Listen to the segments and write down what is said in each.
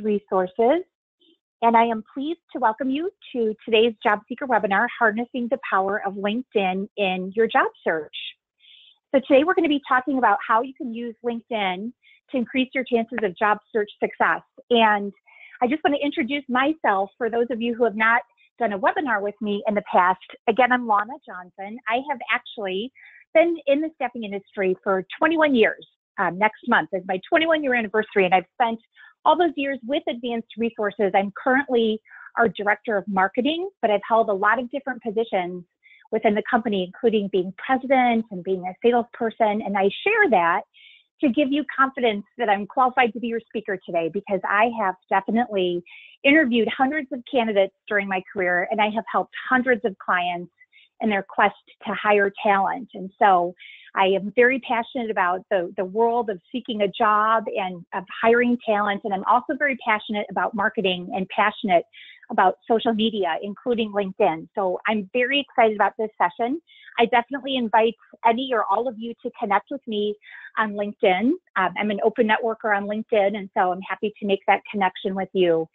Resources. And I am pleased to welcome you to today's Job Seeker webinar, Harnessing the Power of LinkedIn in Your Job Search. So today we're going to be talking about how you can use LinkedIn to increase your chances of job search success. And I just want to introduce myself for those of you who have not done a webinar with me in the past. Again, I'm Lana Johnson. I have actually been in the staffing industry for 21 years. Um, next month is my 21 year anniversary, and I've spent all those years with Advanced Resources. I'm currently our director of marketing, but I've held a lot of different positions within the company, including being president and being a salesperson. And I share that to give you confidence that I'm qualified to be your speaker today because I have definitely interviewed hundreds of candidates during my career and I have helped hundreds of clients in their quest to hire talent. And so I am very passionate about the, the world of seeking a job and of hiring talent. And I'm also very passionate about marketing and passionate about social media, including LinkedIn. So I'm very excited about this session. I definitely invite any or all of you to connect with me on LinkedIn. Um, I'm an open networker on LinkedIn, and so I'm happy to make that connection with you.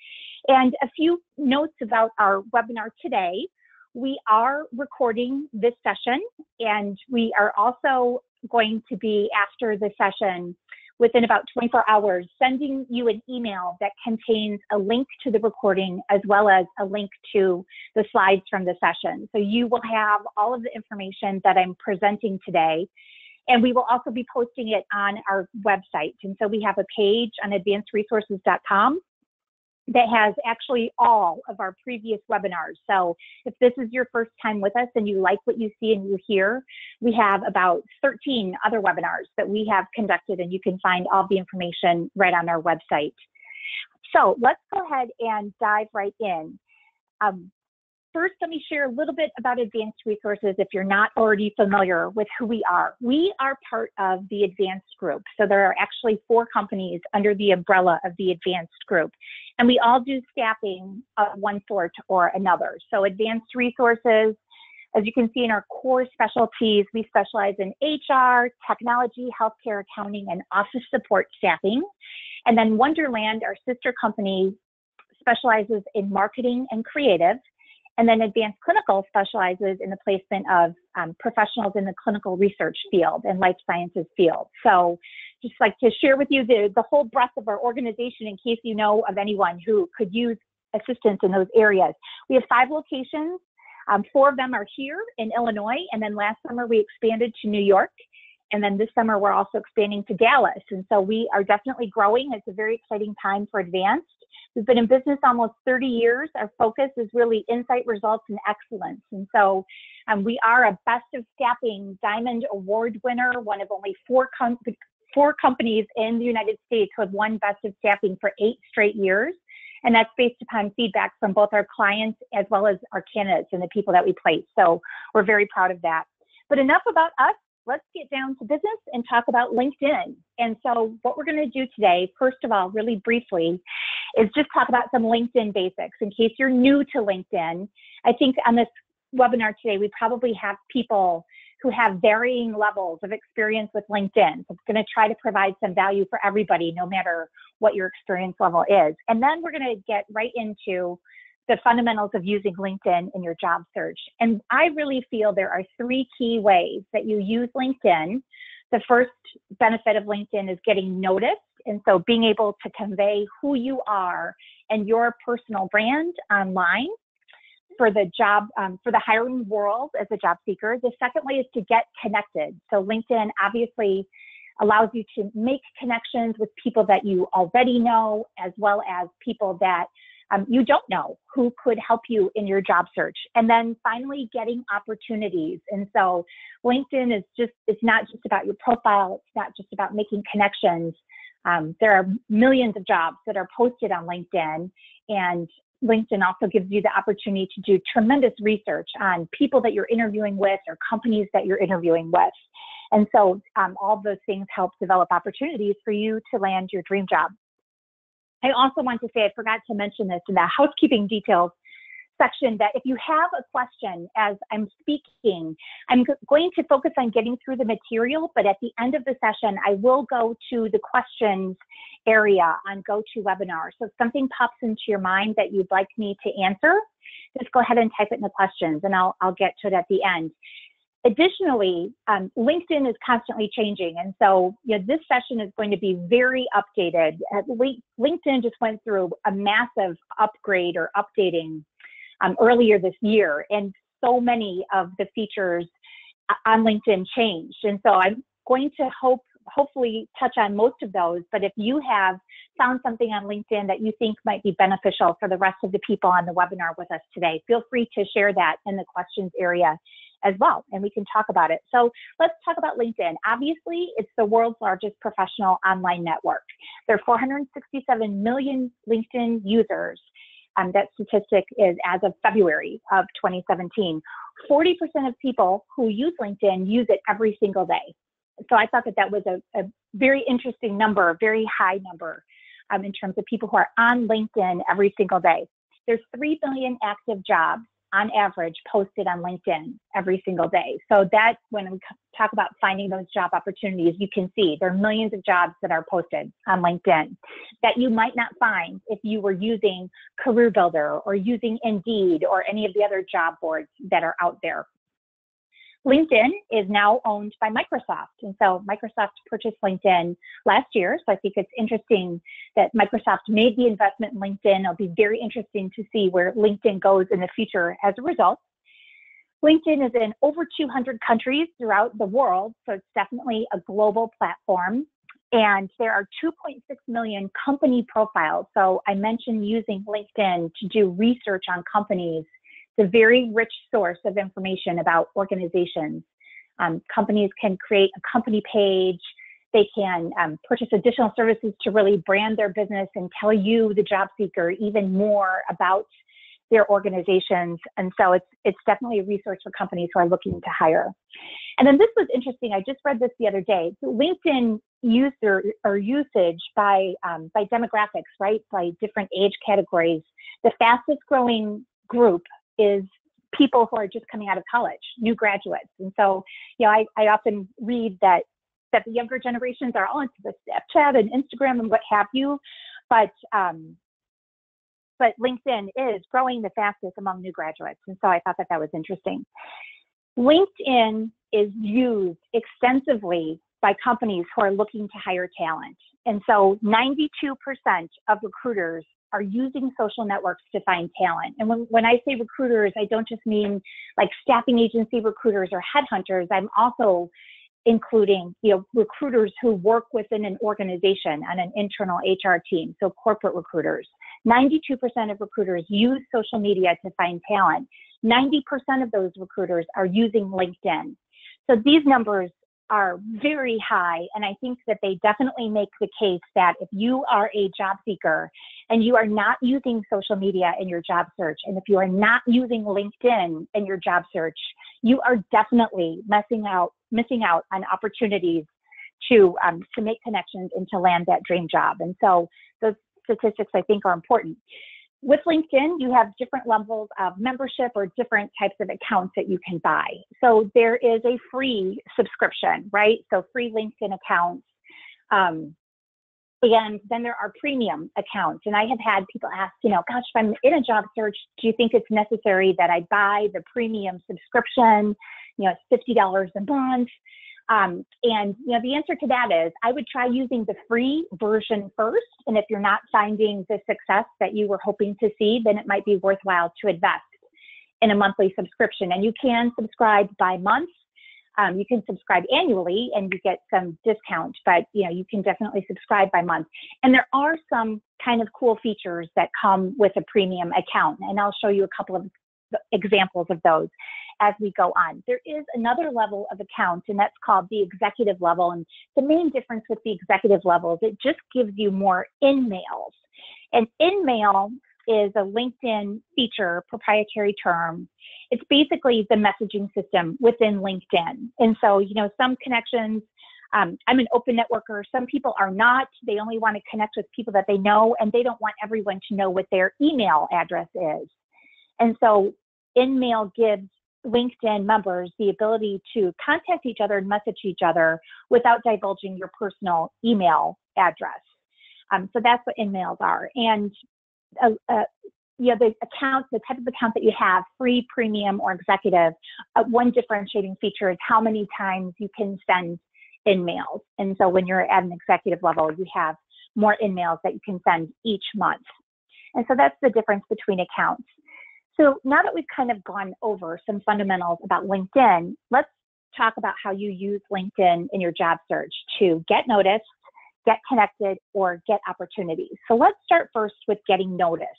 And a few notes about our webinar today. We are recording this session and we are also going to be after the session within about 24 hours sending you an email that contains a link to the recording as well as a link to the slides from the session. So you will have all of the information that I'm presenting today. And we will also be posting it on our website. And so we have a page on advancedresources.com that has actually all of our previous webinars. So if this is your first time with us and you like what you see and you hear, we have about 13 other webinars that we have conducted and you can find all the information right on our website. So let's go ahead and dive right in. Um, First, let me share a little bit about Advanced Resources if you're not already familiar with who we are. We are part of the Advanced Group. So there are actually four companies under the umbrella of the Advanced Group. And we all do staffing of one sort or another. So Advanced Resources, as you can see in our core specialties, we specialize in HR, technology, healthcare, accounting, and office support staffing. And then Wunderland, our sister company, specializes in marketing and creative. And then Advanced Clinical specializes in the placement of um, professionals in the clinical research field and life sciences field. So just like to share with you the, the whole breadth of our organization in case you know of anyone who could use assistance in those areas. We have five locations. Um, four of them are here in Illinois, and then last summer we expanded to New York. And then this summer we're also expanding to Dallas. And so we are definitely growing. It's a very exciting time for Advanced. We've been in business almost 30 years. Our focus is really insight, results, and excellence. And so um, we are a Best of Staffing Diamond Award winner, one of only four, four companies in the United States who have won Best of Staffing for eight straight years. And that's based upon feedback from both our clients as well as our candidates and the people that we place. So we're very proud of that. But enough about us let's get down to business and talk about LinkedIn. And so, what we're going to do today, first of all, really briefly, is just talk about some LinkedIn basics in case you're new to LinkedIn. I think on this webinar today, we probably have people who have varying levels of experience with LinkedIn. So, it's going to try to provide some value for everybody, no matter what your experience level is. And then we're going to get right into the fundamentals of using LinkedIn in your job search. And I really feel there are three key ways that you use LinkedIn. The first benefit of LinkedIn is getting noticed. And so being able to convey who you are and your personal brand online for the job, um, for the hiring world as a job seeker. The second way is to get connected. So LinkedIn obviously allows you to make connections with people that you already know, as well as people that um, you don't know who could help you in your job search. And then finally, getting opportunities. And so LinkedIn is just, it's not just about your profile, it's not just about making connections. Um, there are millions of jobs that are posted on LinkedIn, and LinkedIn also gives you the opportunity to do tremendous research on people that you're interviewing with or companies that you're interviewing with. And so um, all those things help develop opportunities for you to land your dream job. I also want to say, I forgot to mention this in the housekeeping details section that if you have a question as I'm speaking, I'm going to focus on getting through the material, but at the end of the session, I will go to the questions area on GoToWebinar. So if something pops into your mind that you'd like me to answer, just go ahead and type it in the questions and I'll, I'll get to it at the end. Additionally, um, LinkedIn is constantly changing. And so you know, this session is going to be very updated. LinkedIn just went through a massive upgrade or updating um, earlier this year. And so many of the features uh, on LinkedIn changed. And so I'm going to hope hopefully touch on most of those. But if you have found something on LinkedIn that you think might be beneficial for the rest of the people on the webinar with us today, feel free to share that in the questions area as well, and we can talk about it. So let's talk about LinkedIn. Obviously, it's the world's largest professional online network. There are 467 million LinkedIn users. Um, that statistic is as of February of 2017. 40% of people who use LinkedIn use it every single day. So I thought that that was a, a very interesting number, a very high number um, in terms of people who are on LinkedIn every single day. There's 3 billion active jobs on average posted on LinkedIn every single day. So that when we talk about finding those job opportunities, you can see there are millions of jobs that are posted on LinkedIn that you might not find if you were using Career Builder or using Indeed or any of the other job boards that are out there. LinkedIn is now owned by Microsoft. And so Microsoft purchased LinkedIn last year. So I think it's interesting that Microsoft made the investment in LinkedIn. It'll be very interesting to see where LinkedIn goes in the future as a result. LinkedIn is in over 200 countries throughout the world. So it's definitely a global platform. And there are 2.6 million company profiles. So I mentioned using LinkedIn to do research on companies it's a very rich source of information about organizations. Um, companies can create a company page. They can um, purchase additional services to really brand their business and tell you, the job seeker, even more about their organizations. And so it's it's definitely a resource for companies who are looking to hire. And then this was interesting. I just read this the other day. So LinkedIn user or usage by um, by demographics, right? By different age categories. The fastest growing group is people who are just coming out of college, new graduates. And so, you know, I, I often read that that the younger generations are all into the Snapchat and Instagram and what have you, but um, but LinkedIn is growing the fastest among new graduates, and so I thought that that was interesting. LinkedIn is used extensively by companies who are looking to hire talent, and so 92% of recruiters are using social networks to find talent. And when, when I say recruiters, I don't just mean like staffing agency recruiters or headhunters. I'm also including you know recruiters who work within an organization on an internal HR team, so corporate recruiters. 92% of recruiters use social media to find talent. 90% of those recruiters are using LinkedIn. So these numbers are very high. And I think that they definitely make the case that if you are a job seeker and you are not using social media in your job search, and if you are not using LinkedIn in your job search, you are definitely missing out, missing out on opportunities to, um, to make connections and to land that dream job. And so those statistics I think are important with LinkedIn, you have different levels of membership or different types of accounts that you can buy. So there is a free subscription, right? So free LinkedIn accounts. Um, and then there are premium accounts. And I have had people ask, you know, gosh, if I'm in a job search, do you think it's necessary that I buy the premium subscription? You know, it's $50 a month. Um, and you know, the answer to that is I would try using the free version first. And if you're not finding the success that you were hoping to see, then it might be worthwhile to invest in a monthly subscription. And you can subscribe by month. Um, you can subscribe annually and you get some discount, but you know, you can definitely subscribe by month. And there are some kind of cool features that come with a premium account. And I'll show you a couple of examples of those as we go on. There is another level of account, and that's called the executive level. And the main difference with the executive level is it just gives you more in-mails. And in-mail is a LinkedIn feature, proprietary term. It's basically the messaging system within LinkedIn. And so, you know, some connections, um, I'm an open networker. Some people are not. They only want to connect with people that they know, and they don't want everyone to know what their email address is. And so InMail gives LinkedIn members the ability to contact each other and message each other without divulging your personal email address. Um, so that's what InMails are. And uh, uh, you know, the account, the type of account that you have, free, premium, or executive, uh, one differentiating feature is how many times you can send InMails. And so when you're at an executive level, you have more InMails that you can send each month. And so that's the difference between accounts. So now that we've kind of gone over some fundamentals about LinkedIn, let's talk about how you use LinkedIn in your job search to get noticed, get connected, or get opportunities. So let's start first with getting noticed.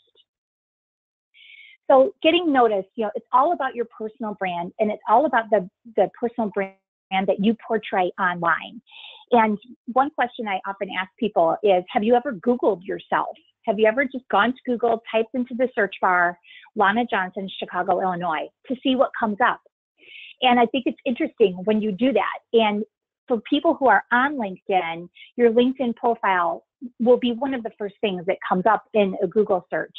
So getting noticed, you know, it's all about your personal brand and it's all about the, the personal brand that you portray online. And one question I often ask people is, have you ever Googled yourself? Have you ever just gone to Google, typed into the search bar, Lana Johnson, Chicago, Illinois, to see what comes up? And I think it's interesting when you do that. And for people who are on LinkedIn, your LinkedIn profile will be one of the first things that comes up in a Google search.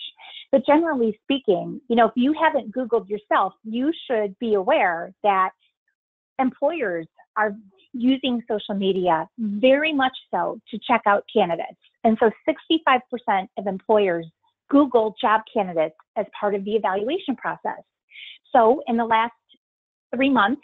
But generally speaking, you know, if you haven't Googled yourself, you should be aware that employers are using social media very much so to check out candidates. And so 65% of employers Google job candidates as part of the evaluation process. So in the last three months,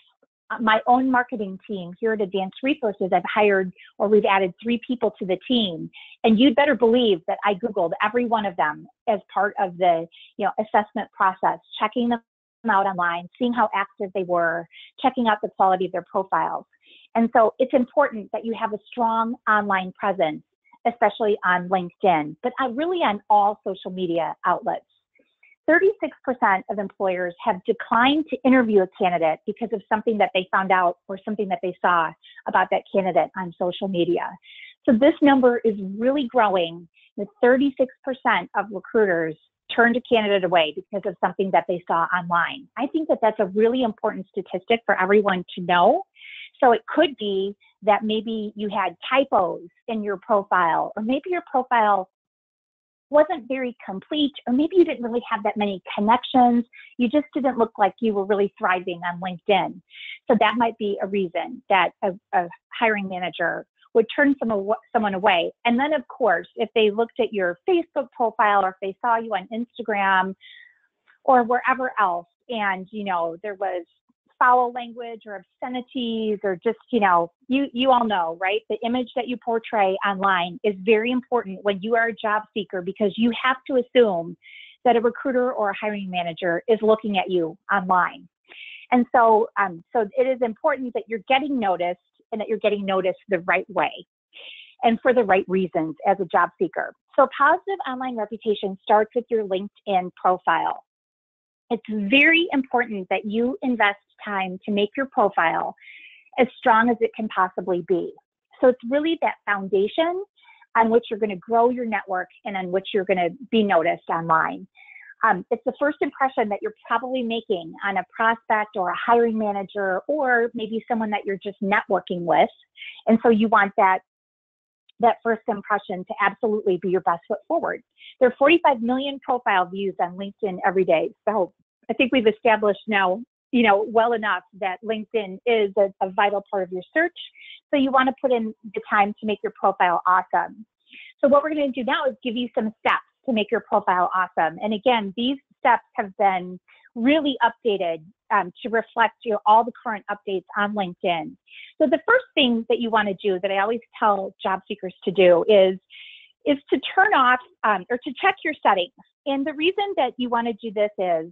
uh, my own marketing team here at Advanced Resources, I've hired or we've added three people to the team. And you'd better believe that I Googled every one of them as part of the you know, assessment process, checking them out online, seeing how active they were, checking out the quality of their profiles. And so it's important that you have a strong online presence, especially on LinkedIn, but uh, really on all social media outlets. 36% of employers have declined to interview a candidate because of something that they found out or something that they saw about that candidate on social media. So this number is really growing with 36% of recruiters turned a candidate away because of something that they saw online. I think that that's a really important statistic for everyone to know. So it could be that maybe you had typos in your profile, or maybe your profile wasn't very complete, or maybe you didn't really have that many connections. You just didn't look like you were really thriving on LinkedIn. So that might be a reason that a, a hiring manager would turn some, someone away. And then, of course, if they looked at your Facebook profile or if they saw you on Instagram or wherever else, and you know there was foul language or obscenities or just you know you you all know right the image that you portray online is very important when you are a job seeker because you have to assume that a recruiter or a hiring manager is looking at you online and so um, so it is important that you're getting noticed and that you're getting noticed the right way and for the right reasons as a job seeker. So positive online reputation starts with your LinkedIn profile. It's very important that you invest time to make your profile as strong as it can possibly be. So it's really that foundation on which you're going to grow your network and on which you're going to be noticed online. Um, it's the first impression that you're probably making on a prospect or a hiring manager or maybe someone that you're just networking with. And so you want that that first impression to absolutely be your best foot forward. There are 45 million profile views on LinkedIn every day. So I think we've established now, you know, well enough that LinkedIn is a, a vital part of your search. So you want to put in the time to make your profile awesome. So what we're going to do now is give you some steps to make your profile awesome. And again, these steps have been really updated um, to reflect you know, all the current updates on LinkedIn. So the first thing that you want to do that I always tell job seekers to do is is to turn off um, or to check your settings. And the reason that you want to do this is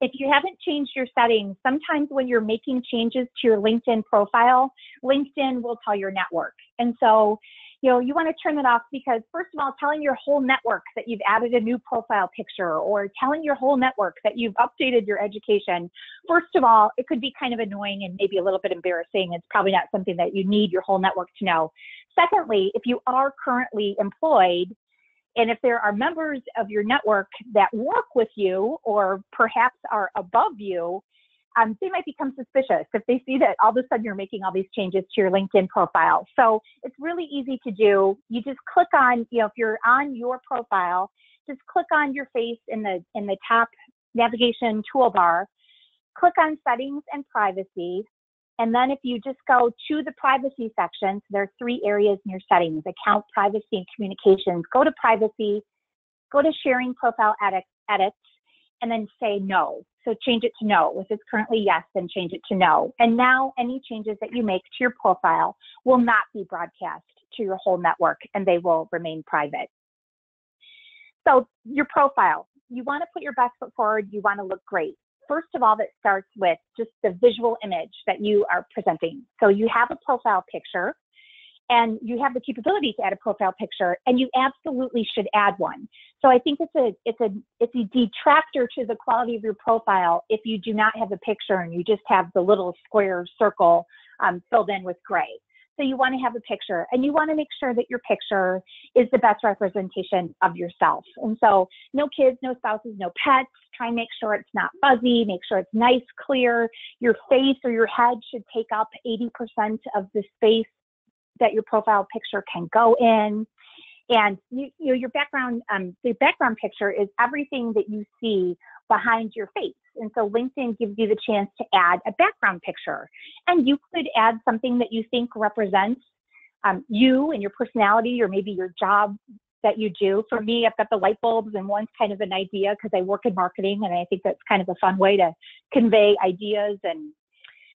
if you haven't changed your settings, sometimes when you're making changes to your LinkedIn profile, LinkedIn will tell your network. And so you know, you want to turn it off because first of all, telling your whole network that you've added a new profile picture or telling your whole network that you've updated your education, first of all, it could be kind of annoying and maybe a little bit embarrassing. It's probably not something that you need your whole network to know. Secondly, if you are currently employed, and if there are members of your network that work with you or perhaps are above you, um, they might become suspicious if they see that all of a sudden you're making all these changes to your LinkedIn profile. So it's really easy to do. You just click on, you know, if you're on your profile, just click on your face in the in the top navigation toolbar, click on settings and privacy. And then if you just go to the privacy section, so there are three areas in your settings, account, privacy, and communications. Go to privacy, go to sharing profile edit, edits, and then say no. So change it to no. If it's currently yes, then change it to no. And now any changes that you make to your profile will not be broadcast to your whole network and they will remain private. So your profile, you want to put your best foot forward. You want to look great. First of all, that starts with just the visual image that you are presenting. So you have a profile picture and you have the capability to add a profile picture and you absolutely should add one so i think it's a it's a it's a detractor to the quality of your profile if you do not have a picture and you just have the little square circle um, filled in with gray so you want to have a picture and you want to make sure that your picture is the best representation of yourself. And so no kids no spouses no pets. Try and make sure it's not fuzzy make sure it's nice clear. Your face or your head should take up 80% of the space that your profile picture can go in. And you, you know, your background, um, the background picture is everything that you see behind your face. And so LinkedIn gives you the chance to add a background picture. And you could add something that you think represents um, you and your personality or maybe your job that you do. For me, I've got the light bulbs, and one's kind of an idea because I work in marketing, and I think that's kind of a fun way to convey ideas and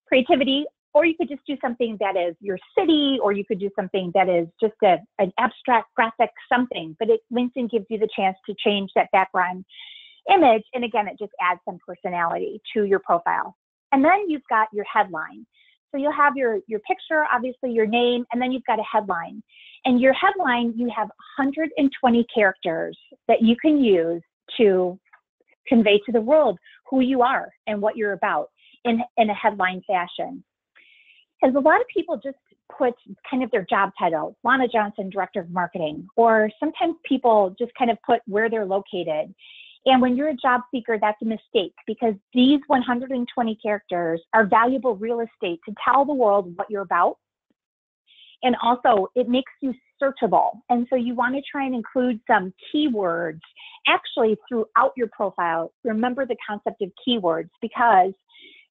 creativity or you could just do something that is your city, or you could do something that is just a, an abstract graphic something. But it, LinkedIn gives you the chance to change that background image. And again, it just adds some personality to your profile. And then you've got your headline. So you'll have your, your picture, obviously your name, and then you've got a headline. And your headline, you have 120 characters that you can use to convey to the world who you are and what you're about in, in a headline fashion is a lot of people just put kind of their job title, Lana Johnson, Director of Marketing, or sometimes people just kind of put where they're located. And when you're a job seeker, that's a mistake because these 120 characters are valuable real estate to tell the world what you're about. And also, it makes you searchable. And so you want to try and include some keywords actually throughout your profile. Remember the concept of keywords because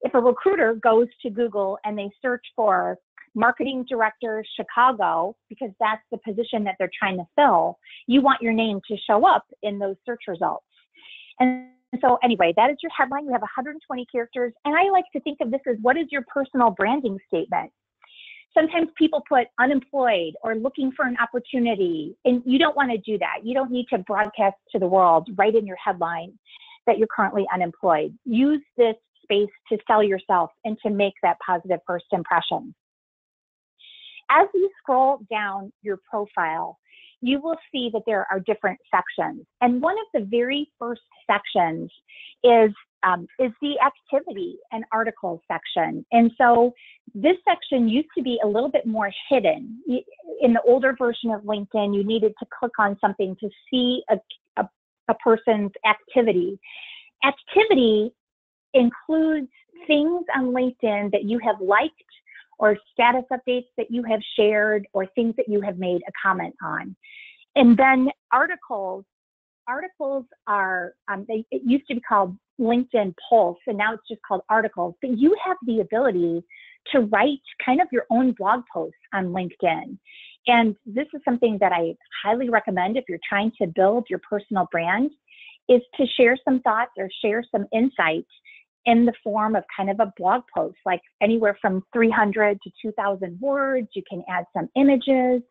if a recruiter goes to Google and they search for marketing director Chicago, because that's the position that they're trying to fill, you want your name to show up in those search results. And so, anyway, that is your headline. You have 120 characters. And I like to think of this as what is your personal branding statement? Sometimes people put unemployed or looking for an opportunity, and you don't want to do that. You don't need to broadcast to the world right in your headline that you're currently unemployed. Use this space to sell yourself and to make that positive first impression. As you scroll down your profile, you will see that there are different sections. And one of the very first sections is, um, is the activity and articles section. And so this section used to be a little bit more hidden. In the older version of LinkedIn, you needed to click on something to see a, a, a person's activity. Activity includes things on LinkedIn that you have liked or status updates that you have shared or things that you have made a comment on. And then articles, articles are, um, they, it used to be called LinkedIn Pulse, and now it's just called articles, but you have the ability to write kind of your own blog posts on LinkedIn. And this is something that I highly recommend if you're trying to build your personal brand is to share some thoughts or share some insights in the form of kind of a blog post, like anywhere from 300 to 2,000 words. You can add some images.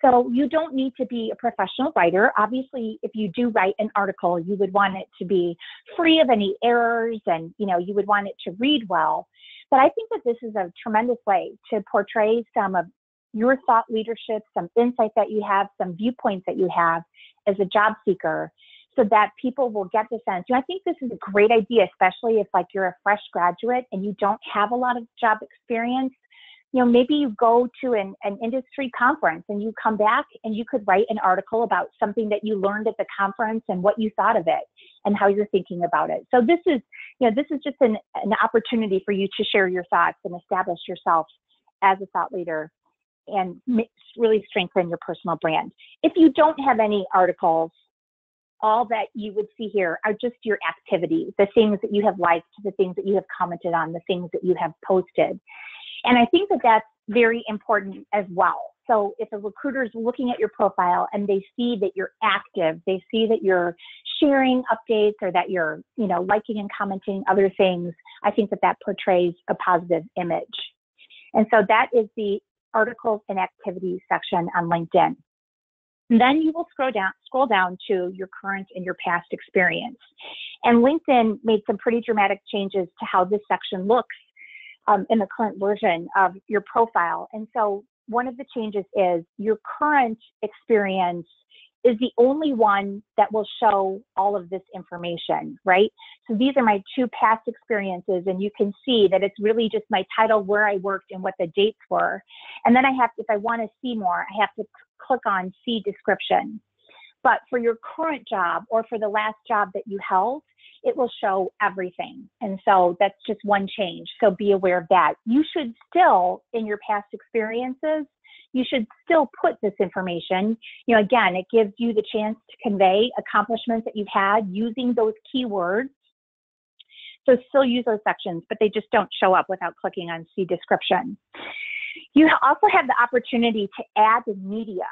So you don't need to be a professional writer. Obviously, if you do write an article, you would want it to be free of any errors and, you know, you would want it to read well. But I think that this is a tremendous way to portray some of your thought leadership, some insight that you have, some viewpoints that you have as a job seeker so that people will get the sense. You know, I think this is a great idea, especially if like you're a fresh graduate and you don't have a lot of job experience. You know, maybe you go to an, an industry conference and you come back and you could write an article about something that you learned at the conference and what you thought of it and how you're thinking about it. So this is, you know, this is just an, an opportunity for you to share your thoughts and establish yourself as a thought leader and really strengthen your personal brand. If you don't have any articles all that you would see here are just your activities, the things that you have liked, the things that you have commented on, the things that you have posted. And I think that that's very important as well. So if a recruiter is looking at your profile and they see that you're active, they see that you're sharing updates or that you're, you know, liking and commenting other things, I think that that portrays a positive image. And so that is the articles and activities section on LinkedIn. And then you will scroll down, scroll down to your current and your past experience. And LinkedIn made some pretty dramatic changes to how this section looks um, in the current version of your profile. And so one of the changes is your current experience is the only one that will show all of this information, right? So these are my two past experiences, and you can see that it's really just my title, where I worked, and what the dates were. And then I have, if I want to see more, I have to click on see description. But for your current job or for the last job that you held, it will show everything. And so that's just one change. So be aware of that. You should still, in your past experiences, you should still put this information. You know, again, it gives you the chance to convey accomplishments that you've had using those keywords. So still use those sections, but they just don't show up without clicking on see description. You also have the opportunity to add media.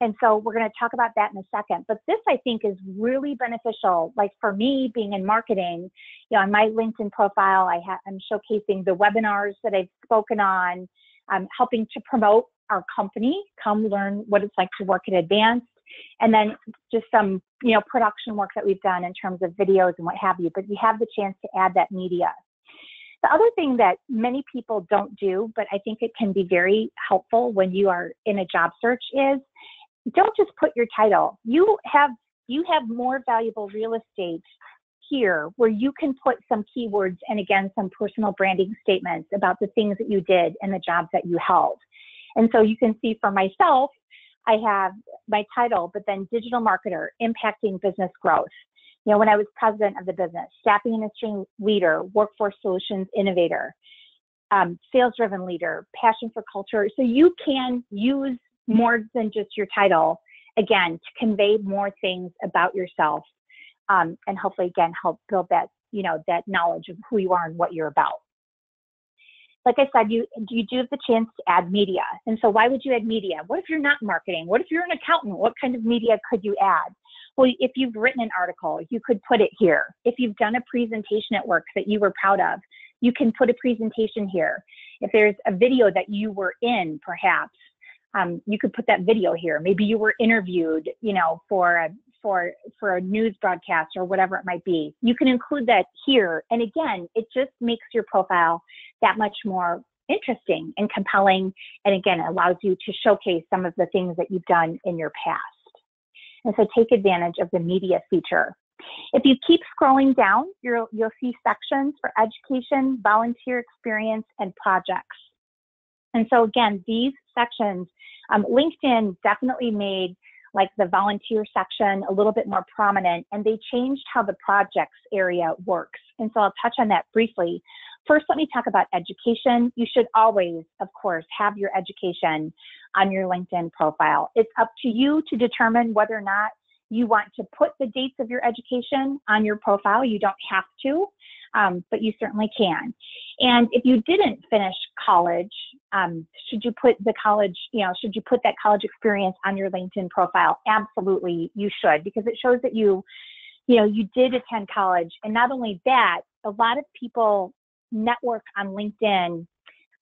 And so we're going to talk about that in a second. But this, I think, is really beneficial. Like for me, being in marketing, you know, on my LinkedIn profile, I have, I'm showcasing the webinars that I've spoken on, I'm helping to promote our company. Come learn what it's like to work at Advanced, and then just some, you know, production work that we've done in terms of videos and what have you. But you have the chance to add that media. The other thing that many people don't do, but I think it can be very helpful when you are in a job search is don't just put your title. You have you have more valuable real estate here where you can put some keywords and again some personal branding statements about the things that you did and the jobs that you held. And so you can see for myself, I have my title, but then digital marketer, impacting business growth. You know, when I was president of the business, staffing industry leader, workforce solutions innovator, um, sales driven leader, passion for culture. So you can use more than just your title, again, to convey more things about yourself um, and hopefully, again, help build that, you know, that knowledge of who you are and what you're about. Like I said, you you do have the chance to add media. And so why would you add media? What if you're not marketing? What if you're an accountant? What kind of media could you add? Well, if you've written an article, you could put it here. If you've done a presentation at work that you were proud of, you can put a presentation here. If there's a video that you were in, perhaps, um, you could put that video here. Maybe you were interviewed, you know, for a for for a news broadcast or whatever it might be. You can include that here. And again, it just makes your profile that much more interesting and compelling. And again, it allows you to showcase some of the things that you've done in your past. And so take advantage of the media feature. If you keep scrolling down, you'll, you'll see sections for education, volunteer experience, and projects. And so again, these sections, um, LinkedIn definitely made like the volunteer section a little bit more prominent and they changed how the projects area works. And so I'll touch on that briefly. First, let me talk about education. You should always, of course, have your education on your LinkedIn profile. It's up to you to determine whether or not you want to put the dates of your education on your profile. You don't have to, um, but you certainly can. And if you didn't finish college, um, should you put the college, you know, should you put that college experience on your LinkedIn profile? Absolutely, you should, because it shows that you, you know, you did attend college. And not only that, a lot of people network on LinkedIn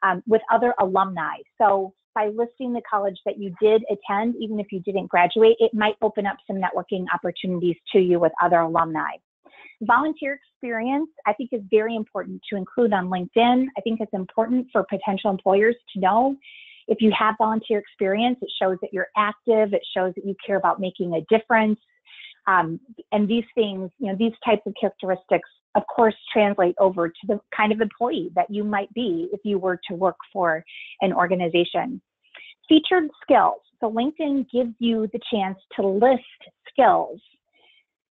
um, with other alumni. So by listing the college that you did attend, even if you didn't graduate, it might open up some networking opportunities to you with other alumni. Volunteer experience, I think, is very important to include on LinkedIn. I think it's important for potential employers to know if you have volunteer experience, it shows that you're active, it shows that you care about making a difference. Um, and these things, you know, these types of characteristics, of course, translate over to the kind of employee that you might be if you were to work for an organization. Featured skills. So LinkedIn gives you the chance to list skills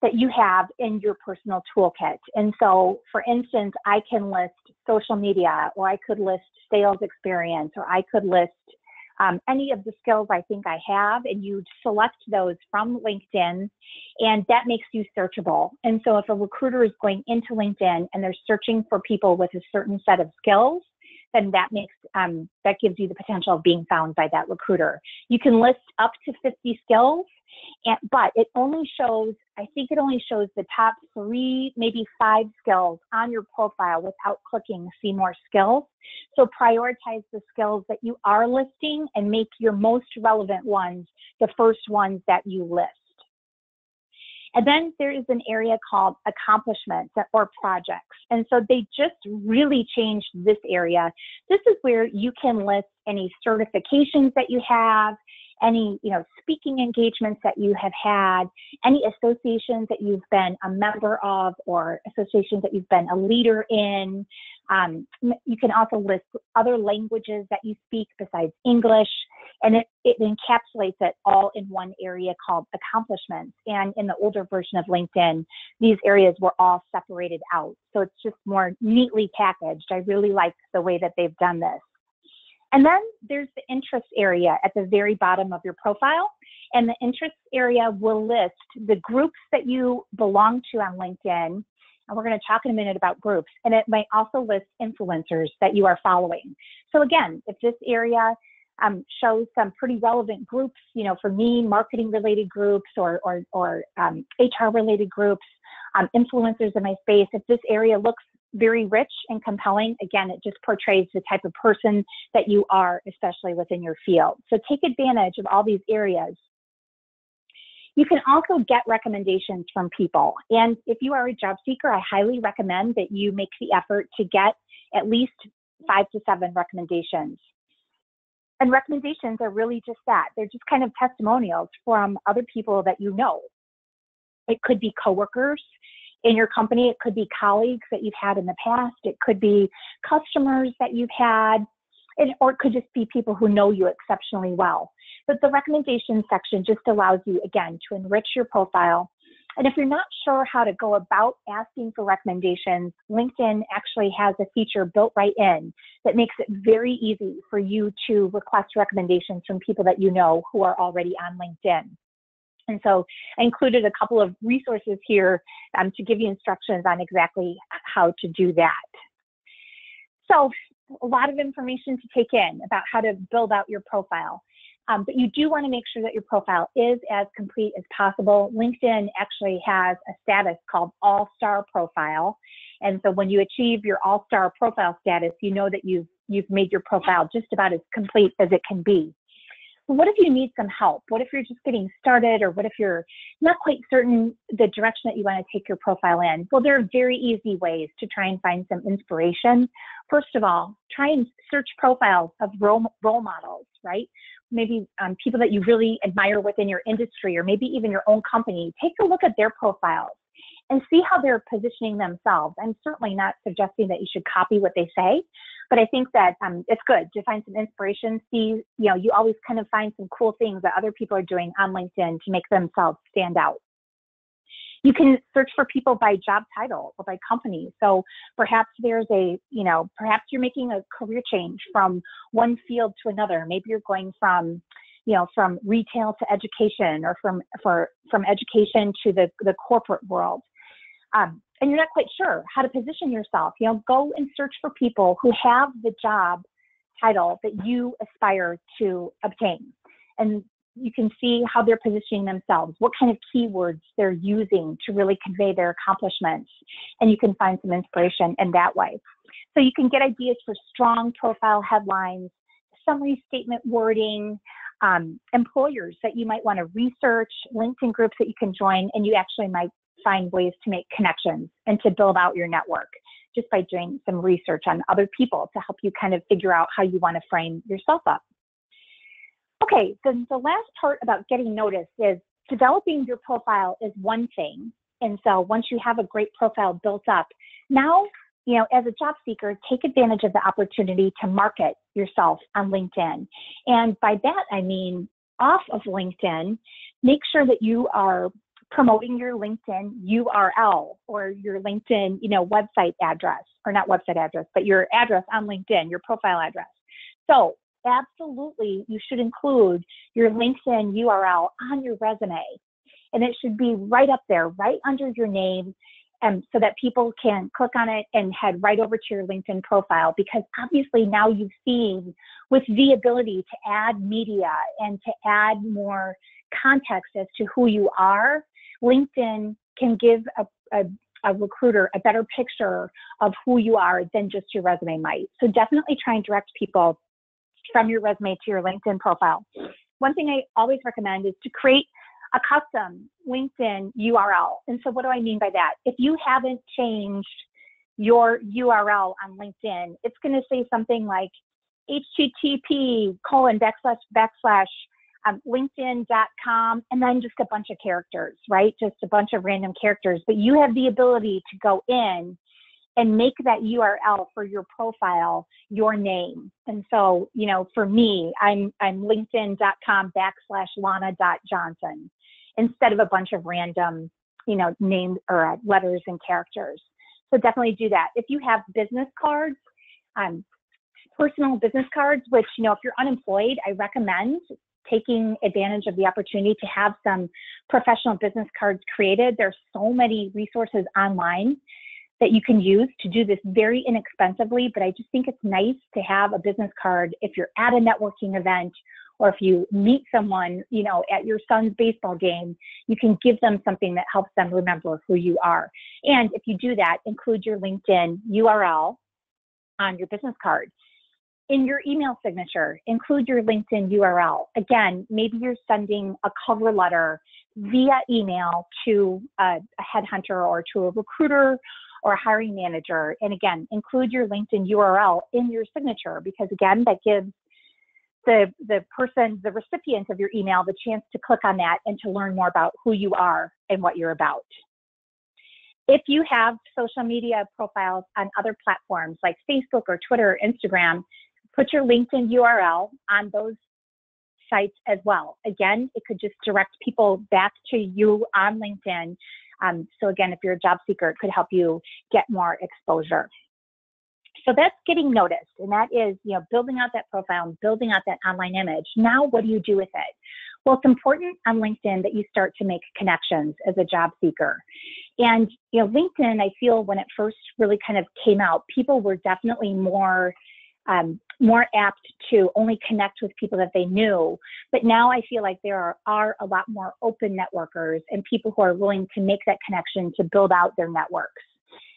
that you have in your personal toolkit. And so, for instance, I can list social media, or I could list sales experience, or I could list um, any of the skills I think I have, and you select those from LinkedIn, and that makes you searchable. And so if a recruiter is going into LinkedIn and they're searching for people with a certain set of skills, then that makes um, that gives you the potential of being found by that recruiter. You can list up to 50 skills, and, but it only shows I think it only shows the top three, maybe five skills on your profile without clicking see more skills. So prioritize the skills that you are listing and make your most relevant ones the first ones that you list. And then there is an area called accomplishments or projects. And so they just really changed this area. This is where you can list any certifications that you have, any you know speaking engagements that you have had any associations that you've been a member of or associations that you've been a leader in. Um, you can also list other languages that you speak besides english and it, it encapsulates it all in one area called accomplishments. And in the older version of linkedin these areas were all separated out. So it's just more neatly packaged. I really like the way that they've done this and then there's the interest area at the very bottom of your profile. And the interest area will list the groups that you belong to on LinkedIn. And we're going to talk in a minute about groups. And it might also list influencers that you are following. So again, if this area um, shows some pretty relevant groups, you know, for me, marketing related groups or, or, or um, HR related groups, um, influencers in my space, if this area looks very rich and compelling. Again, it just portrays the type of person that you are, especially within your field. So take advantage of all these areas. You can also get recommendations from people. And if you are a job seeker, I highly recommend that you make the effort to get at least five to seven recommendations. And recommendations are really just that. They're just kind of testimonials from other people that you know. It could be coworkers, in your company. It could be colleagues that you've had in the past. It could be customers that you've had, or it could just be people who know you exceptionally well. But the recommendation section just allows you, again, to enrich your profile. And if you're not sure how to go about asking for recommendations, LinkedIn actually has a feature built right in that makes it very easy for you to request recommendations from people that you know who are already on LinkedIn. And so I included a couple of resources here um, to give you instructions on exactly how to do that. So a lot of information to take in about how to build out your profile. Um, but you do want to make sure that your profile is as complete as possible. LinkedIn actually has a status called All-Star Profile. And so when you achieve your All-Star Profile status, you know that you've, you've made your profile just about as complete as it can be what if you need some help? What if you're just getting started, or what if you're not quite certain the direction that you want to take your profile in? Well, there are very easy ways to try and find some inspiration. First of all, try and search profiles of role, role models, right? Maybe um, people that you really admire within your industry, or maybe even your own company. Take a look at their profiles and see how they're positioning themselves. I'm certainly not suggesting that you should copy what they say, but I think that um, it's good to find some inspiration. See, you know, you always kind of find some cool things that other people are doing on LinkedIn to make themselves stand out. You can search for people by job title or by company. So perhaps there's a, you know, perhaps you're making a career change from one field to another. Maybe you're going from, you know, from retail to education or from for from education to the, the corporate world um, and you're not quite sure how to position yourself, you know, go and search for people who have the job title that you aspire to obtain. And you can see how they're positioning themselves, what kind of keywords they're using to really convey their accomplishments. And you can find some inspiration in that way. So you can get ideas for strong profile headlines, summary statement wording, um, employers that you might want to research, LinkedIn groups that you can join, and you actually might find ways to make connections and to build out your network just by doing some research on other people to help you kind of figure out how you want to frame yourself up. Okay, the, the last part about getting noticed is developing your profile is one thing. And so once you have a great profile built up, now, you know, as a job seeker, take advantage of the opportunity to market yourself on LinkedIn. And by that, I mean off of LinkedIn, make sure that you are promoting your LinkedIn URL or your LinkedIn, you know, website address or not website address, but your address on LinkedIn, your profile address. So absolutely you should include your LinkedIn URL on your resume. And it should be right up there, right under your name, and um, so that people can click on it and head right over to your LinkedIn profile because obviously now you've seen with the ability to add media and to add more context as to who you are, LinkedIn can give a, a, a recruiter a better picture of who you are than just your resume might. So definitely try and direct people from your resume to your LinkedIn profile. One thing I always recommend is to create a custom LinkedIn URL. And so what do I mean by that? If you haven't changed your URL on LinkedIn, it's going to say something like http colon backslash backslash um, linkedin.com and then just a bunch of characters, right? Just a bunch of random characters. But you have the ability to go in and make that URL for your profile your name. And so, you know, for me, I'm I'm linkedin.com backslash lana.johnson instead of a bunch of random, you know, names or uh, letters and characters. So definitely do that. If you have business cards, um, personal business cards, which, you know, if you're unemployed, I recommend taking advantage of the opportunity to have some professional business cards created. There's so many resources online that you can use to do this very inexpensively, but I just think it's nice to have a business card if you're at a networking event or if you meet someone, you know, at your son's baseball game, you can give them something that helps them remember who you are. And if you do that, include your LinkedIn URL on your business card. In your email signature, include your LinkedIn URL. Again, maybe you're sending a cover letter via email to a, a headhunter or to a recruiter or a hiring manager. And again, include your LinkedIn URL in your signature because again, that gives the, the person, the recipient of your email, the chance to click on that and to learn more about who you are and what you're about. If you have social media profiles on other platforms like Facebook or Twitter or Instagram, put your LinkedIn URL on those sites as well. Again, it could just direct people back to you on LinkedIn. Um, so again, if you're a job seeker, it could help you get more exposure so that's getting noticed and that is you know building out that profile and building out that online image now what do you do with it well it's important on linkedin that you start to make connections as a job seeker and you know linkedin i feel when it first really kind of came out people were definitely more um, more apt to only connect with people that they knew. But now I feel like there are, are a lot more open networkers and people who are willing to make that connection to build out their networks.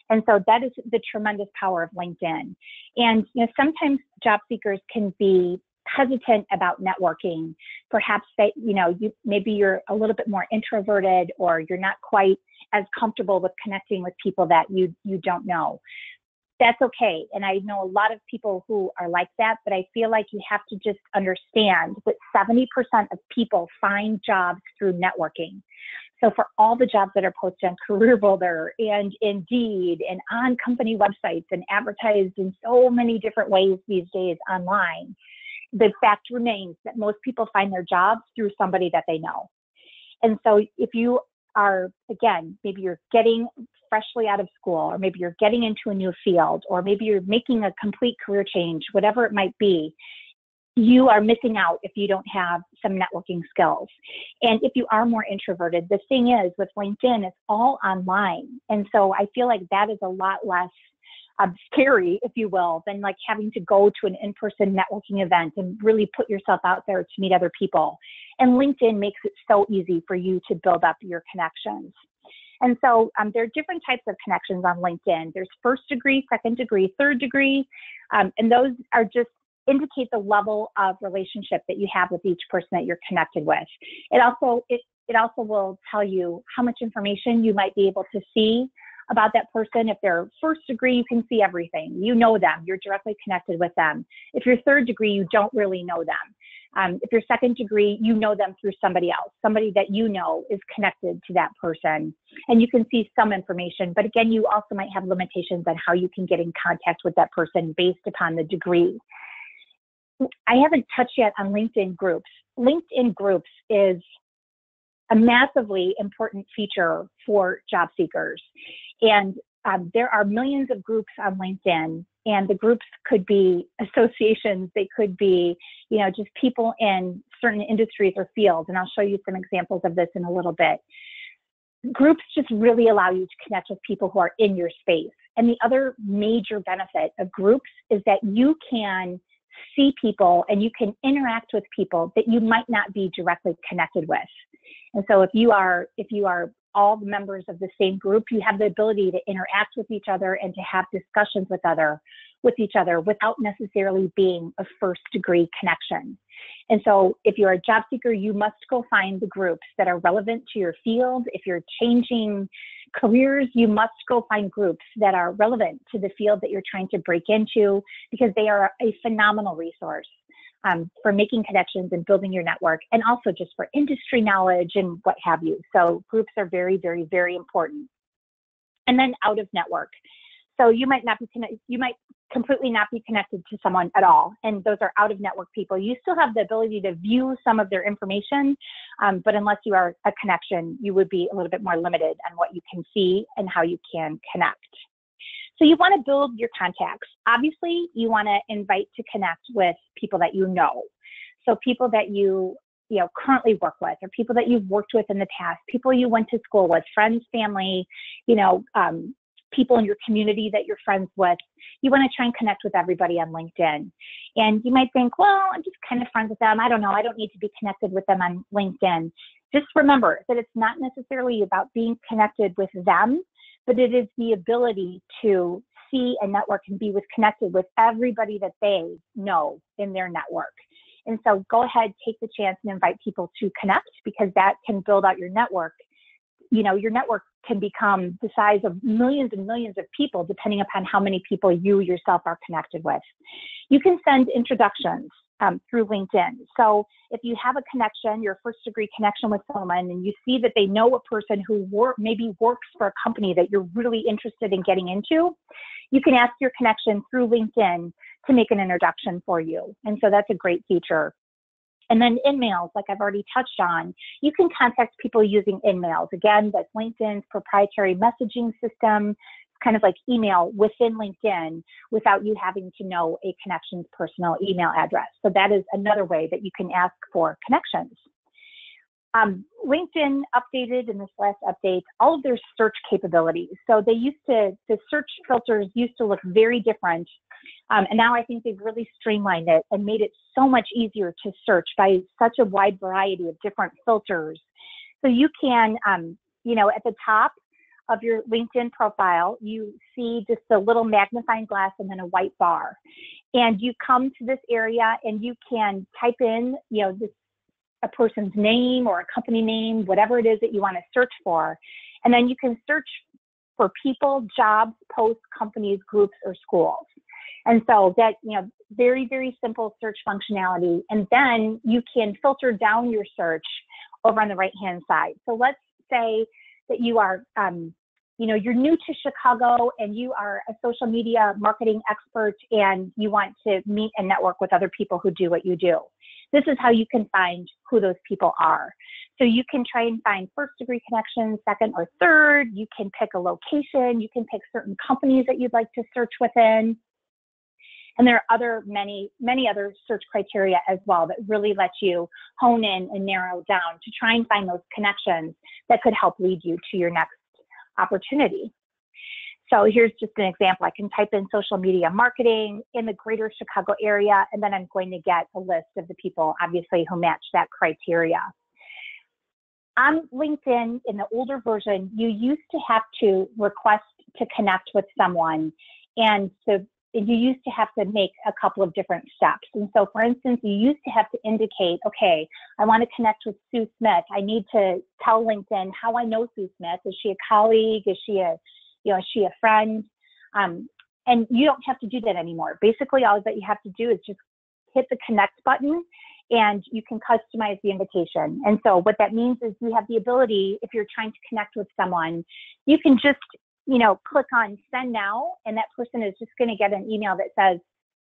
And so that is the tremendous power of LinkedIn. And you know, sometimes job seekers can be hesitant about networking. Perhaps that, you know, you maybe you're a little bit more introverted or you're not quite as comfortable with connecting with people that you you don't know. That's okay. And I know a lot of people who are like that, but I feel like you have to just understand that 70% of people find jobs through networking. So for all the jobs that are posted on Career Builder and Indeed and on company websites and advertised in so many different ways these days online, the fact remains that most people find their jobs through somebody that they know. And so if you are, again, maybe you're getting freshly out of school, or maybe you're getting into a new field, or maybe you're making a complete career change, whatever it might be, you are missing out if you don't have some networking skills. And if you are more introverted, the thing is with LinkedIn, it's all online. And so I feel like that is a lot less um, scary, if you will, than like having to go to an in person networking event and really put yourself out there to meet other people. And LinkedIn makes it so easy for you to build up your connections. And so um, there are different types of connections on LinkedIn. There's first degree, second degree, third degree, um, and those are just indicate the level of relationship that you have with each person that you're connected with. It also it, it also will tell you how much information you might be able to see about that person. If they're first degree, you can see everything. You know them. You're directly connected with them. If you're third degree, you don't really know them. Um, if you're second degree, you know them through somebody else, somebody that you know is connected to that person. And you can see some information, but again, you also might have limitations on how you can get in contact with that person based upon the degree I haven't touched yet on LinkedIn groups. LinkedIn groups is a massively important feature for job seekers. And um, there are millions of groups on LinkedIn, and the groups could be associations, they could be, you know, just people in certain industries or fields. And I'll show you some examples of this in a little bit. Groups just really allow you to connect with people who are in your space. And the other major benefit of groups is that you can see people and you can interact with people that you might not be directly connected with. And so if you are if you are all the members of the same group, you have the ability to interact with each other and to have discussions with other with each other without necessarily being a first degree connection. And so if you're a job seeker, you must go find the groups that are relevant to your field. If you're changing careers, you must go find groups that are relevant to the field that you're trying to break into because they are a phenomenal resource um, for making connections and building your network, and also just for industry knowledge and what have you. So groups are very, very, very important. And then out of network. So you might not be connected, you might completely not be connected to someone at all. And those are out of network people. You still have the ability to view some of their information, um, but unless you are a connection, you would be a little bit more limited on what you can see and how you can connect. So you want to build your contacts. Obviously, you want to invite to connect with people that you know. So people that you you know currently work with or people that you've worked with in the past people you went to school with friends family you know um, people in your community that you're friends with. You want to try and connect with everybody on linkedin. And you might think well i'm just kind of friends with them. I don't know. I don't need to be connected with them on linkedin. Just remember that it's not necessarily about being connected with them but it is the ability to see and network and be with connected with everybody that they know in their network. And so go ahead, take the chance and invite people to connect because that can build out your network. You know, your network can become the size of millions and millions of people depending upon how many people you yourself are connected with. You can send introductions um, through LinkedIn. So if you have a connection, your first degree connection with someone, and you see that they know a person who work, maybe works for a company that you're really interested in getting into, you can ask your connection through LinkedIn to make an introduction for you. And so that's a great feature. And then InMails, like I've already touched on, you can contact people using InMails. Again, that's LinkedIn's proprietary messaging system kind of like email within LinkedIn without you having to know a connection's personal email address. So that is another way that you can ask for connections. Um, LinkedIn updated in this last update all of their search capabilities. So they used to, the search filters used to look very different. Um, and now I think they've really streamlined it and made it so much easier to search by such a wide variety of different filters. So you can, um, you know, at the top, of your LinkedIn profile, you see just a little magnifying glass and then a white bar. And you come to this area and you can type in, you know, this a person's name or a company name, whatever it is that you want to search for. And then you can search for people, jobs, posts, companies, groups, or schools. And so that, you know, very, very simple search functionality. And then you can filter down your search over on the right hand side. So let's say that you are, um, you know, you're new to Chicago and you are a social media marketing expert and you want to meet and network with other people who do what you do. This is how you can find who those people are. So you can try and find first degree connections, second or third. You can pick a location. You can pick certain companies that you'd like to search within. And there are other many, many other search criteria as well that really let you hone in and narrow down to try and find those connections that could help lead you to your next opportunity. So here's just an example. I can type in social media marketing in the greater Chicago area, and then I'm going to get a list of the people, obviously, who match that criteria. On LinkedIn, in the older version, you used to have to request to connect with someone. And so you used to have to make a couple of different steps. And so, for instance, you used to have to indicate, okay, I want to connect with Sue Smith. I need to tell LinkedIn how I know Sue Smith. Is she a colleague? Is she a, you know, is she a friend? Um, and you don't have to do that anymore. Basically, all that you have to do is just hit the connect button and you can customize the invitation. And so what that means is you have the ability, if you're trying to connect with someone, you can just you know, click on send now, and that person is just going to get an email that says,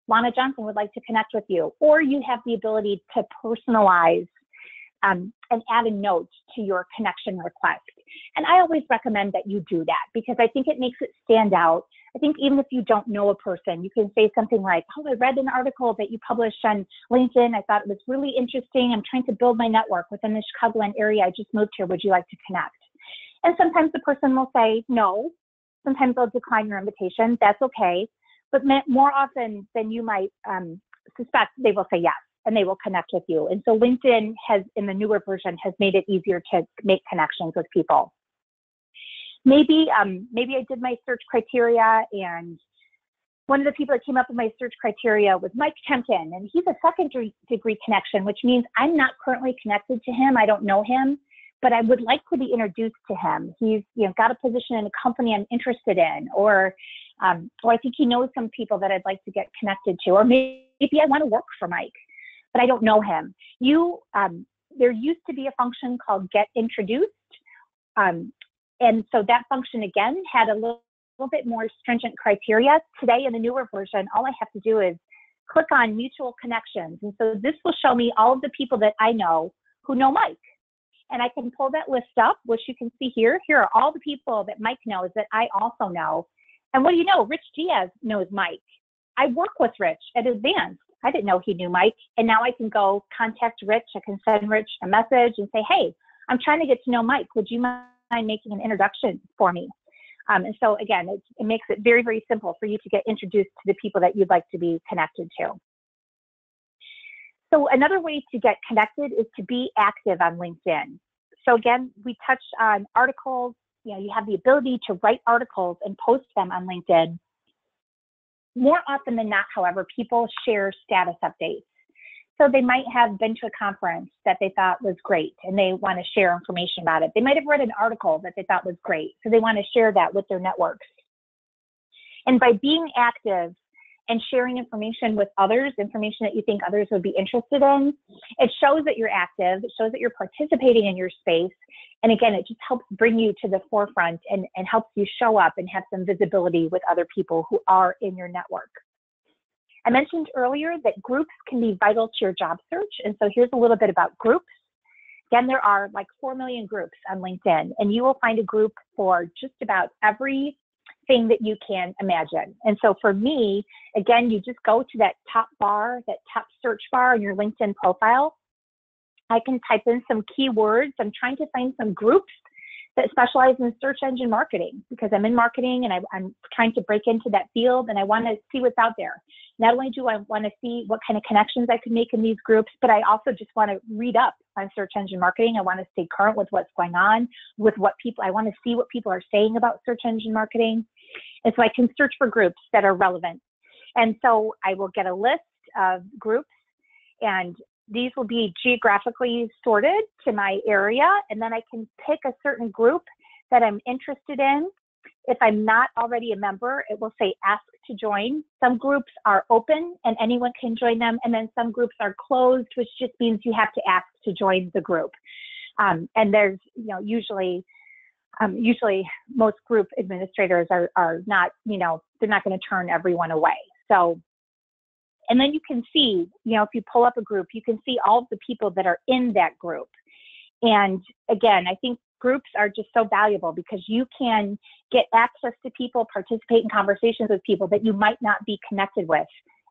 Lana Johnson would like to connect with you. Or you have the ability to personalize um, and add a note to your connection request. And I always recommend that you do that because I think it makes it stand out. I think even if you don't know a person, you can say something like, Oh, I read an article that you published on LinkedIn. I thought it was really interesting. I'm trying to build my network within the Chicagoland area. I just moved here. Would you like to connect? And sometimes the person will say no. Sometimes they'll decline your invitation. That's okay. But more often than you might um, suspect, they will say yes and they will connect with you. And so LinkedIn has, in the newer version, has made it easier to make connections with people. Maybe, um, maybe I did my search criteria and one of the people that came up with my search criteria was Mike Temkin, and he's a second degree connection, which means I'm not currently connected to him. I don't know him, but I would like to be introduced to him. He's you know got a position in a company I'm interested in, or um, or I think he knows some people that I'd like to get connected to, or maybe I want to work for Mike but I don't know him. You, um, there used to be a function called get introduced. Um, and so that function again had a little, little bit more stringent criteria. Today in the newer version, all I have to do is click on mutual connections. And so this will show me all of the people that I know who know Mike. And I can pull that list up, which you can see here. Here are all the people that Mike knows that I also know. And what do you know? Rich Diaz knows Mike. I work with Rich at Advanced. I didn't know he knew Mike. And now I can go contact Rich. I can send Rich a message and say, hey, I'm trying to get to know Mike. Would you mind making an introduction for me? Um, and so again, it makes it very, very simple for you to get introduced to the people that you'd like to be connected to. So another way to get connected is to be active on LinkedIn. So again, we touched on articles. You know, you have the ability to write articles and post them on LinkedIn. More often than not, however, people share status updates. So they might have been to a conference that they thought was great and they want to share information about it. They might have read an article that they thought was great. So they want to share that with their networks. And by being active and sharing information with others, information that you think others would be interested in. It shows that you're active, it shows that you're participating in your space. And again, it just helps bring you to the forefront and, and helps you show up and have some visibility with other people who are in your network. I mentioned earlier that groups can be vital to your job search. And so here's a little bit about groups. Again, there are like 4 million groups on LinkedIn, and you will find a group for just about every that you can imagine. And so for me, again, you just go to that top bar, that top search bar in your LinkedIn profile. I can type in some keywords. I'm trying to find some groups that specialize in search engine marketing because I'm in marketing and I, am trying to break into that field and I want to see what's out there. Not only do I want to see what kind of connections I could make in these groups, but I also just want to read up on search engine marketing. I want to stay current with what's going on, with what people, I want to see what people are saying about search engine marketing. And so I can search for groups that are relevant. And so I will get a list of groups and these will be geographically sorted to my area. And then I can pick a certain group that I'm interested in. If I'm not already a member, it will say ask to join. Some groups are open and anyone can join them. And then some groups are closed, which just means you have to ask to join the group. Um, and there's, you know, usually um, usually most group administrators are, are not, you know, they're not going to turn everyone away. So, and then you can see, you know, if you pull up a group, you can see all of the people that are in that group. And again, I think groups are just so valuable because you can get access to people, participate in conversations with people that you might not be connected with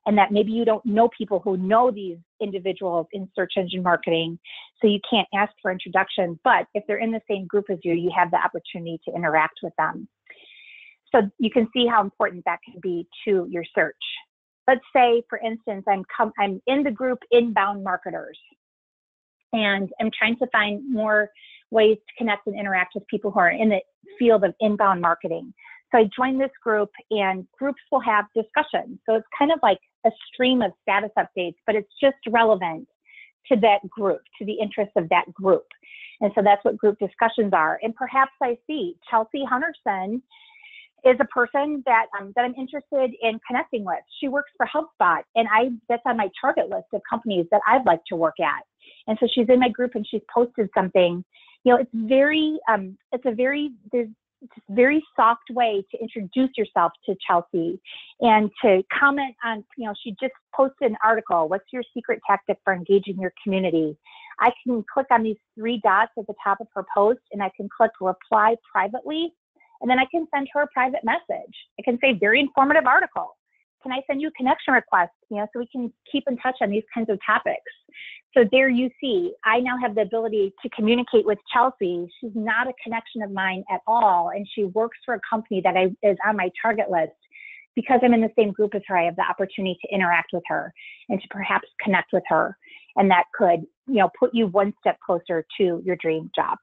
and that maybe you don't know people who know these individuals in search engine marketing, so you can't ask for introductions. But if they're in the same group as you, you have the opportunity to interact with them. So you can see how important that can be to your search. Let's say, for instance, I'm I'm in the group inbound marketers, and I'm trying to find more ways to connect and interact with people who are in the field of inbound marketing. So I joined this group and groups will have discussions. So it's kind of like a stream of status updates, but it's just relevant to that group, to the interests of that group. And so that's what group discussions are. And perhaps I see Chelsea Hunterson is a person that um, that I'm interested in connecting with. She works for HubSpot, and I that's on my target list of companies that I'd like to work at. And so she's in my group, and she's posted something. You know, it's very um, it's a very there's very soft way to introduce yourself to Chelsea and to comment on, you know, she just posted an article. What's your secret tactic for engaging your community? I can click on these three dots at the top of her post and I can click reply privately And then I can send her a private message. I can say very informative article. Can I send you a connection request? You know, so we can keep in touch on these kinds of topics. So there you see, I now have the ability to communicate with Chelsea. She's not a connection of mine at all, and she works for a company that I, is on my target list. Because I'm in the same group as her, I have the opportunity to interact with her and to perhaps connect with her, and that could, you know, put you one step closer to your dream job.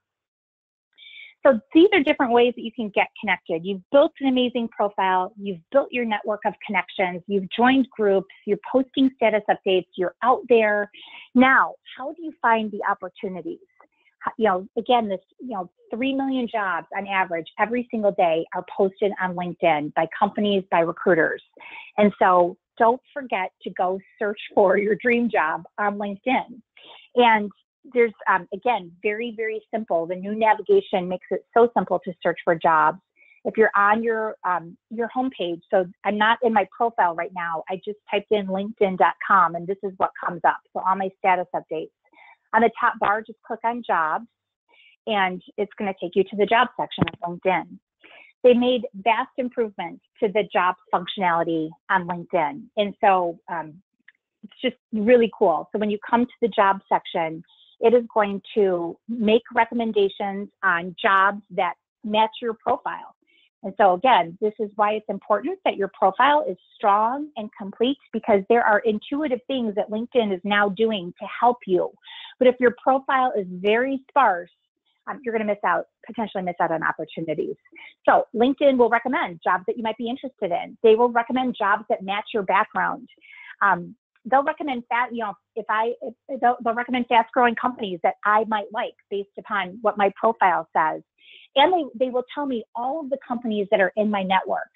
So these are different ways that you can get connected. You've built an amazing profile. You've built your network of connections. You've joined groups. You're posting status updates. You're out there. Now, how do you find the opportunities? You know, again, this, you know, 3 million jobs on average every single day are posted on LinkedIn by companies, by recruiters. And so don't forget to go search for your dream job on LinkedIn. And there's um, again very very simple. The new navigation makes it so simple to search for jobs. If you're on your um, your homepage, so I'm not in my profile right now. I just typed in LinkedIn.com, and this is what comes up. So all my status updates. On the top bar, just click on jobs, and it's going to take you to the job section of LinkedIn. They made vast improvements to the job functionality on LinkedIn, and so um, it's just really cool. So when you come to the job section, it is going to make recommendations on jobs that match your profile. And so again, this is why it's important that your profile is strong and complete because there are intuitive things that LinkedIn is now doing to help you. But if your profile is very sparse, um, you're going to miss out, potentially miss out on opportunities. So LinkedIn will recommend jobs that you might be interested in. They will recommend jobs that match your background. Um, they'll recommend fat, you know, if I, if they'll, they'll recommend fast growing companies that I might like based upon what my profile says. And they, they will tell me all of the companies that are in my network.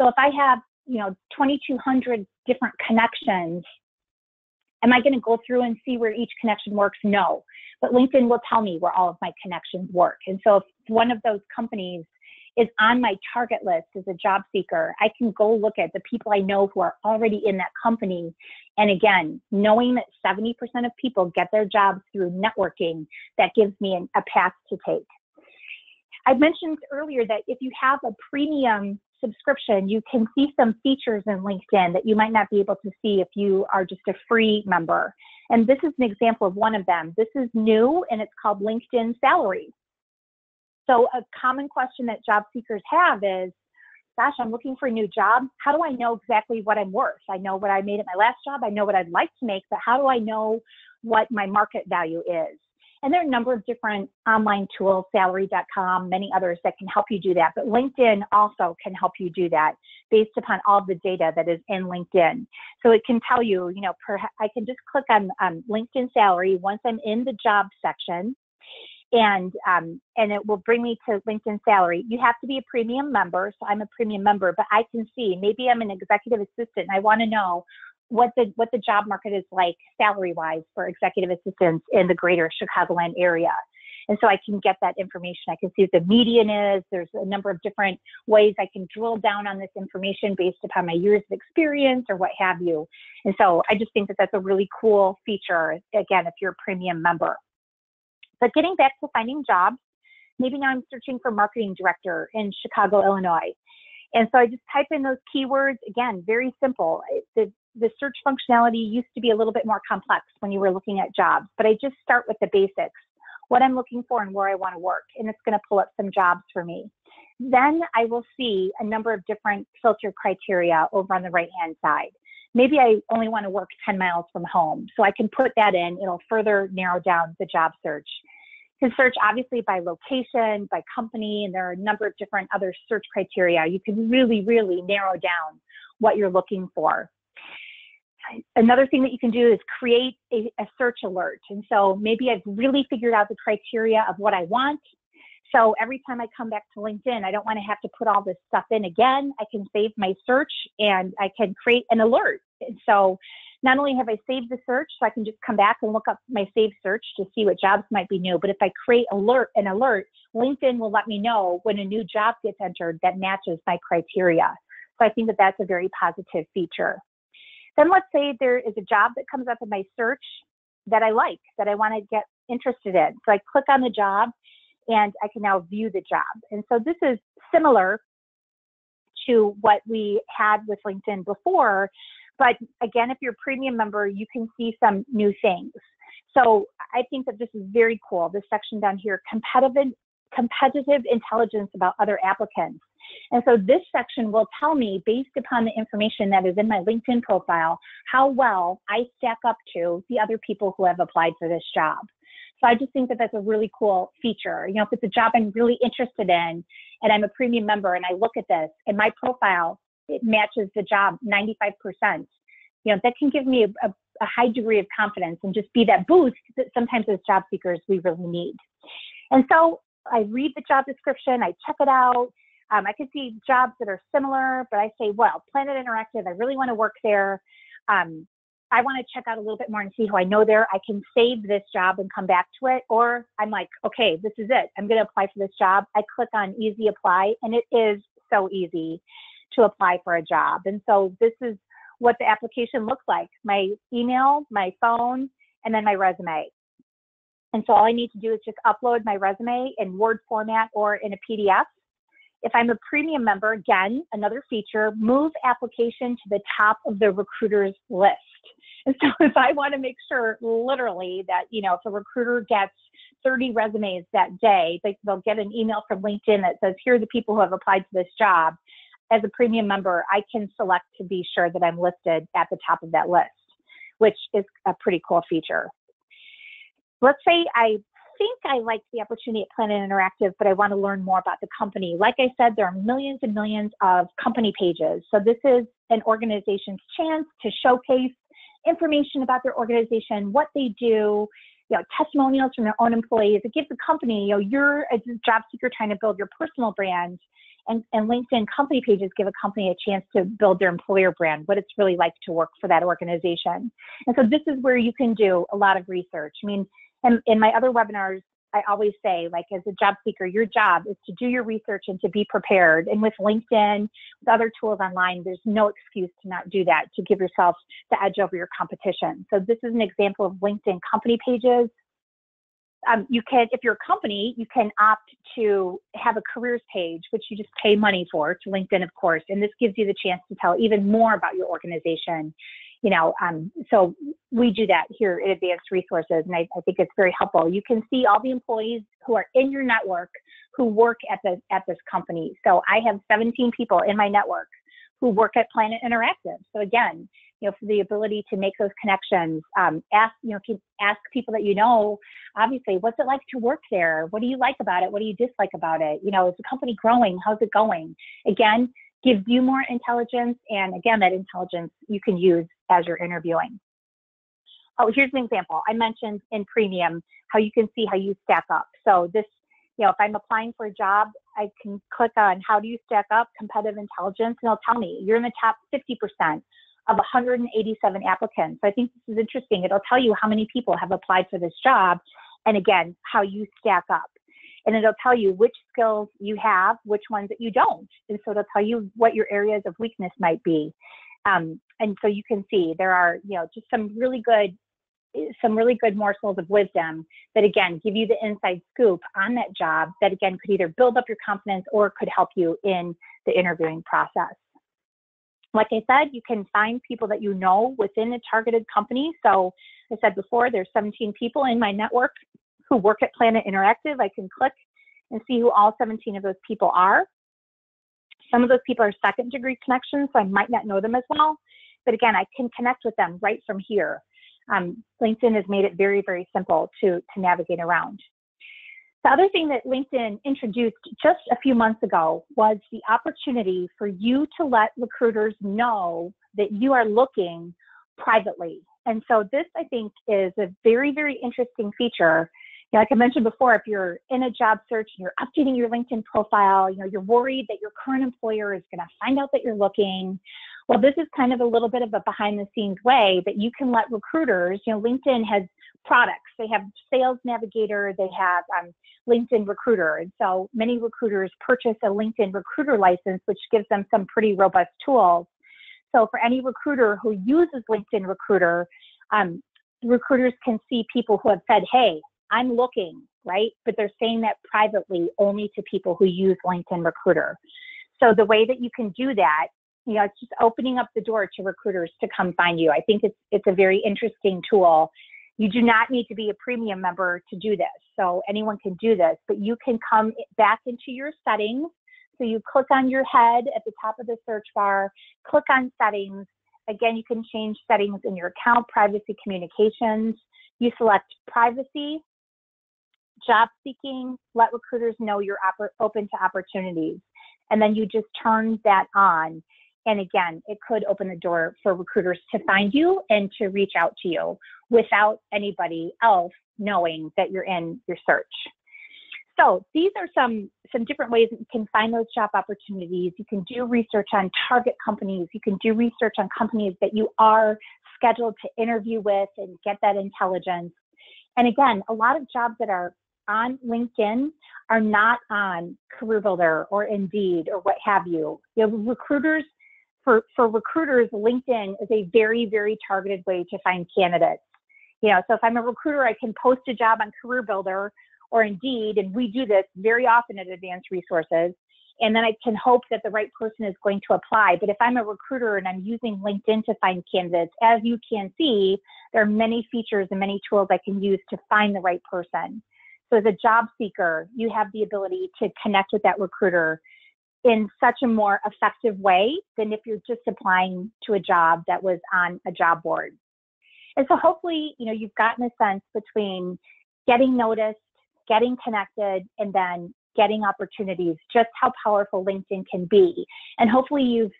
So if I have, you know, 2,200 different connections, am I going to go through and see where each connection works? No. But LinkedIn will tell me where all of my connections work. And so if one of those companies is on my target list as a job seeker, I can go look at the people I know who are already in that company. And again, knowing that 70% of people get their jobs through networking, that gives me an, a path to take. I mentioned earlier that if you have a premium subscription, you can see some features in LinkedIn that you might not be able to see if you are just a free member. And this is an example of one of them. This is new and it's called LinkedIn Salary. So a common question that job seekers have is, gosh, I'm looking for a new job. How do I know exactly what I'm worth? I know what I made at my last job. I know what I'd like to make, but how do I know what my market value is? And there are a number of different online tools, salary.com, many others that can help you do that. But LinkedIn also can help you do that based upon all the data that is in LinkedIn. So it can tell you, you know, I can just click on um, LinkedIn salary once I'm in the job section and um, and it will bring me to LinkedIn salary. You have to be a premium member, so I'm a premium member, but I can see maybe I'm an executive assistant. And I want to know what the what the job market is like salary wise for executive assistants in the greater Chicagoland area. And so I can get that information. I can see what the median is. There's a number of different ways I can drill down on this information based upon my years of experience or what have you. And so I just think that that's a really cool feature, again, if you're a premium member. But getting back to finding jobs, maybe now I'm searching for marketing director in Chicago, Illinois. And so I just type in those keywords. Again, very simple. The, the search functionality used to be a little bit more complex when you were looking at jobs, but I just start with the basics what I'm looking for and where I want to work. And it's going to pull up some jobs for me. Then I will see a number of different filter criteria over on the right hand side. Maybe I only want to work 10 miles from home. So I can put that in. It'll further narrow down the job search You can search obviously by location, by company, and there are a number of different other search criteria. You can really, really narrow down what you're looking for. Another thing that you can do is create a, a search alert. And so maybe I've really figured out the criteria of what I want. So every time I come back to LinkedIn, I don't want to have to put all this stuff in again. I can save my search and I can create an alert. So not only have I saved the search, so I can just come back and look up my saved search to see what jobs might be new. But if I create alert an alert, LinkedIn will let me know when a new job gets entered that matches my criteria. So I think that that's a very positive feature. Then let's say there is a job that comes up in my search that I like, that I want to get interested in. So I click on the job and I can now view the job. And so this is similar to what we had with LinkedIn before. But again, if you're a premium member, you can see some new things. So I think that this is very cool. This section down here, competitive, competitive intelligence about other applicants. And so this section will tell me, based upon the information that is in my LinkedIn profile, how well I stack up to the other people who have applied for this job. So I just think that that's a really cool feature. You know, if it's a job I'm really interested in and I'm a premium member and I look at this and my profile, it matches the job 95%, you know, that can give me a, a, a high degree of confidence and just be that boost that sometimes as job seekers we really need. And so I read the job description, I check it out. Um, I can see jobs that are similar, but I say, well, Planet Interactive, I really want to work there. Um, I want to check out a little bit more and see who I know there. I can save this job and come back to it. Or I'm like, okay, this is it. I'm going to apply for this job. I click on easy apply and it is so easy to apply for a job. And so this is what the application looks like. My email, my phone, and then my resume. And so all I need to do is just upload my resume in Word format or in a PDF. If I'm a premium member, again, another feature, move application to the top of the recruiter's list. And so if I want to make sure literally that, you know, if a recruiter gets 30 resumes that day, they, they'll get an email from LinkedIn that says, here are the people who have applied to this job. As a premium member, I can select to be sure that I'm listed at the top of that list, which is a pretty cool feature. Let's say I think I like the opportunity at Planet Interactive, but I want to learn more about the company. Like I said, there are millions and millions of company pages. So this is an organization's chance to showcase information about their organization, what they do, you know, testimonials from their own employees. It gives the company, you know, you're a job seeker trying to build your personal brand. And, and LinkedIn company pages give a company a chance to build their employer brand, what it's really like to work for that organization. And so this is where you can do a lot of research. I mean, in, in my other webinars, I always say, like, as a job seeker, your job is to do your research and to be prepared. And with LinkedIn, with other tools online, there's no excuse to not do that, to give yourself the edge over your competition. So this is an example of LinkedIn company pages. Um, you can, if you're a company, you can opt to have a careers page, which you just pay money for to LinkedIn, of course. And this gives you the chance to tell even more about your organization you know, um, so we do that here at Advanced Resources, and I, I, think it's very helpful. You can see all the employees who are in your network who work at the at this company. So I have 17 people in my network who work at Planet Interactive. So again, you know, for the ability to make those connections, um, ask you know, ask people that you know. Obviously, what's it like to work there? What do you like about it? What do you dislike about it? You know, is the company growing? How's it going? Again, gives you more intelligence. And again, that intelligence you can use as you're interviewing. Oh, here's an example. I mentioned in premium how you can see how you stack up. So this, you know, if I'm applying for a job, I can click on how do you stack up competitive intelligence and it'll tell me you're in the top 50% of 187 applicants. So I think this is interesting. It'll tell you how many people have applied for this job and again, how you stack up and it'll tell you which skills you have, which ones that you don't. And so it'll tell you what your areas of weakness might be. Um, and so you can see there are, you know, just some really good, some really good morsels of wisdom that again give you the inside scoop on that job that again could either build up your confidence or could help you in the interviewing process. Like I said, you can find people that you know within a targeted company. So I said before, there's 17 people in my network who work at Planet Interactive. I can click and see who all 17 of those people are. Some of those people are second degree connections, so I might not know them as well. But again, I can connect with them right from here. Um, LinkedIn has made it very, very simple to, to navigate around. The other thing that LinkedIn introduced just a few months ago was the opportunity for you to let recruiters know that you are looking privately. And so this, I think, is a very, very interesting feature know, like I mentioned before, if you're in a job search and you're updating your LinkedIn profile, you know, you're worried that your current employer is going to find out that you're looking. Well, this is kind of a little bit of a behind the scenes way that you can let recruiters, you know, LinkedIn has products. They have Sales Navigator, they have um, LinkedIn Recruiter. And so many recruiters purchase a LinkedIn Recruiter license, which gives them some pretty robust tools. So for any recruiter who uses LinkedIn Recruiter, um, recruiters can see people who have said, hey, I'm looking. right? But they're saying that privately only to people who use LinkedIn Recruiter. So the way that you can do that, you know, it's just opening up the door to recruiters to come find you. I think it's it's a very interesting tool. You do not need to be a premium member to do this. So anyone can do this, but you can come back into your settings. So you click on your head at the top of the search bar, click on settings. Again, you can change settings in your account, privacy communications. You select privacy, job seeking, let recruiters know you're open to opportunities. And then you just turn that on. And again, it could open the door for recruiters to find you and to reach out to you without anybody else knowing that you're in your search. So these are some some different ways that you can find those job opportunities. You can do research on target companies. You can do research on companies that you are scheduled to interview with and get that intelligence. And again, a lot of jobs that are on LinkedIn are not on CareerBuilder or Indeed or what have you. You know, recruiters for, for recruiters, LinkedIn is a very, very targeted way to find candidates. You know, so if I'm a recruiter, I can post a job on CareerBuilder or Indeed, and we do this very often at Advanced Resources. And then I can hope that the right person is going to apply. But if I'm a recruiter and I'm using LinkedIn to find candidates, as you can see, there are many features and many tools I can use to find the right person. So as a job seeker, you have the ability to connect with that recruiter in such a more effective way than if you're just applying to a job that was on a job board. And so hopefully, you know, you've gotten a sense between getting noticed, getting connected, and then getting opportunities, just how powerful LinkedIn can be. And hopefully you've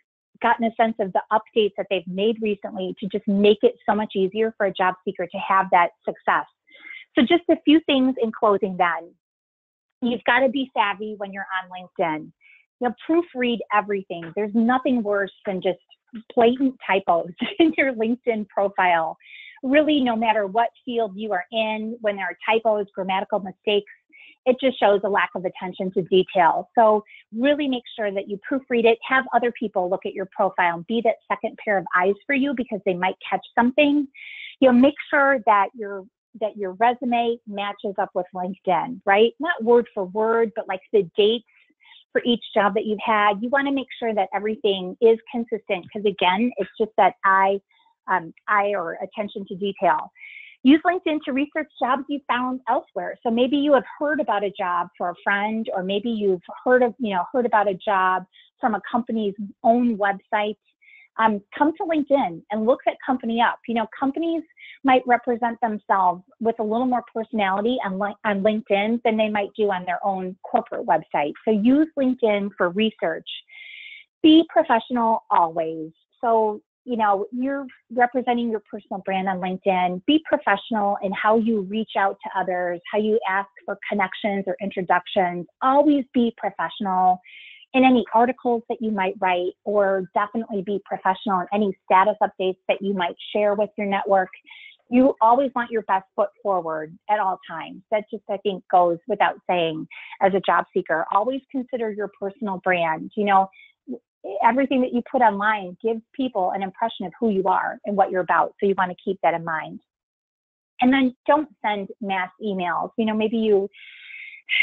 gotten a sense of the updates that they've made recently to just make it so much easier for a job seeker to have that success. So just a few things in closing then. You've got to be savvy when you're on LinkedIn. You know, proofread everything. There's nothing worse than just blatant typos in your LinkedIn profile. Really, no matter what field you are in, when there are typos, grammatical mistakes, it just shows a lack of attention to detail. So really make sure that you proofread it, have other people look at your profile and be that second pair of eyes for you because they might catch something. You know, make sure that your that your resume matches up with LinkedIn, right? Not word for word, but like the dates for each job that you've had. You want to make sure that everything is consistent because again, it's just that eye, um, eye or attention to detail. Use LinkedIn to research jobs you found elsewhere. So maybe you have heard about a job for a friend, or maybe you've heard of, you know, heard about a job from a company's own website um, come to LinkedIn and look that company up. You know, companies might represent themselves with a little more personality on, on LinkedIn than they might do on their own corporate website. So use LinkedIn for research. Be professional always. So, you know, you're representing your personal brand on LinkedIn. Be professional in how you reach out to others, how you ask for connections or introductions. Always be professional in any articles that you might write, or definitely be professional in any status updates that you might share with your network. You always want your best foot forward at all times. That just, I think, goes without saying as a job seeker. Always consider your personal brand. You know, everything that you put online gives people an impression of who you are and what you're about. So you want to keep that in mind. And then don't send mass emails. You know, maybe you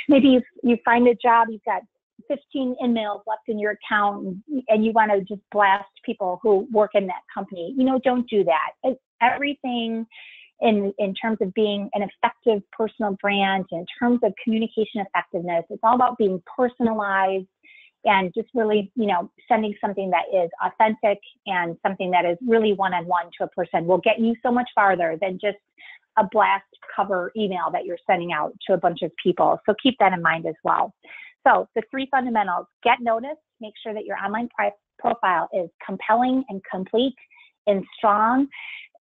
maybe you, you find a job, you've got 15 emails left in your account and, you want to just blast people who work in that company, you know, don't do that. everything in, in terms of being an effective personal brand, in terms of communication effectiveness, it's all about being personalized and just really, you know, sending something that is authentic and something that is really one-on-one to a person will get you so much farther than just a blast cover email that you're sending out to a bunch of people. So keep that in mind as well. So the three fundamentals, get noticed, make sure that your online profile is compelling and complete and strong.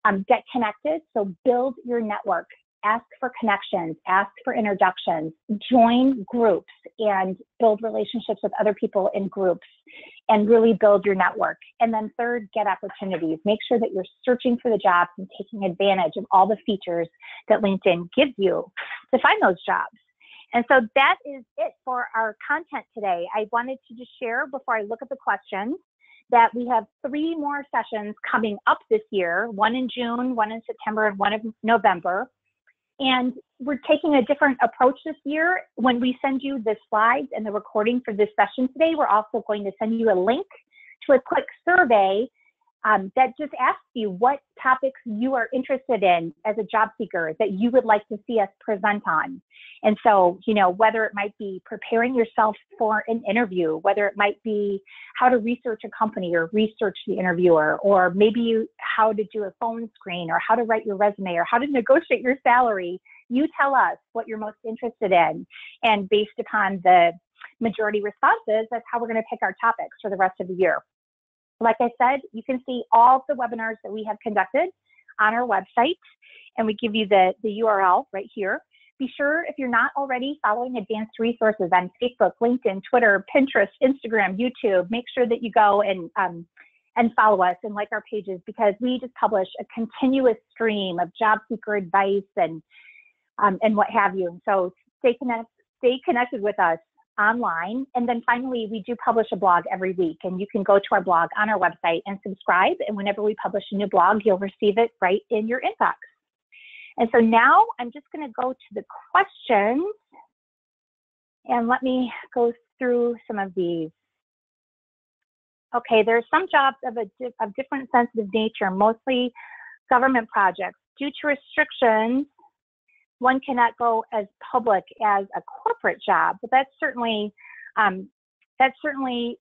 Um, get connected, so build your network. Ask for connections, ask for introductions, join groups and build relationships with other people in groups and really build your network. And then third, get opportunities. Make sure that you're searching for the jobs and taking advantage of all the features that LinkedIn gives you to find those jobs. And so that is it for our content today. I wanted to just share before I look at the questions that we have three more sessions coming up this year one in June, one in September, and one in November. And we're taking a different approach this year. When we send you the slides and the recording for this session today, we're also going to send you a link to a quick survey um, that just asks you what topics you are interested in as a job seeker that you would like to see us present on. And so, you know, whether it might be preparing yourself for an interview, whether it might be how to research a company or research the interviewer, or maybe how to do a phone screen or how to write your resume or how to negotiate your salary, you tell us what you're most interested in. And based upon the majority responses, that's how we're going to pick our topics for the rest of the year. Like I said, you can see all the webinars that we have conducted on our website, and we give you the, the URL right here. Be sure, if you're not already following advanced resources on Facebook, LinkedIn, Twitter, Pinterest, Instagram, YouTube, make sure that you go and um, and follow us and like our pages because we just publish a continuous stream of job seeker advice and um, and what have you. So stay connected, stay connected with us online. And then finally, we do publish a blog every week, and you can go to our blog on our website and subscribe. And whenever we publish a new blog, you'll receive it right in your inbox. And so now I'm just going to go to the questions and let me go through some of these. Okay, there are some jobs of a of different sensitive nature, mostly government projects. Due to restrictions, one cannot go as public as a corporate job, but that's certainly um, that's certainly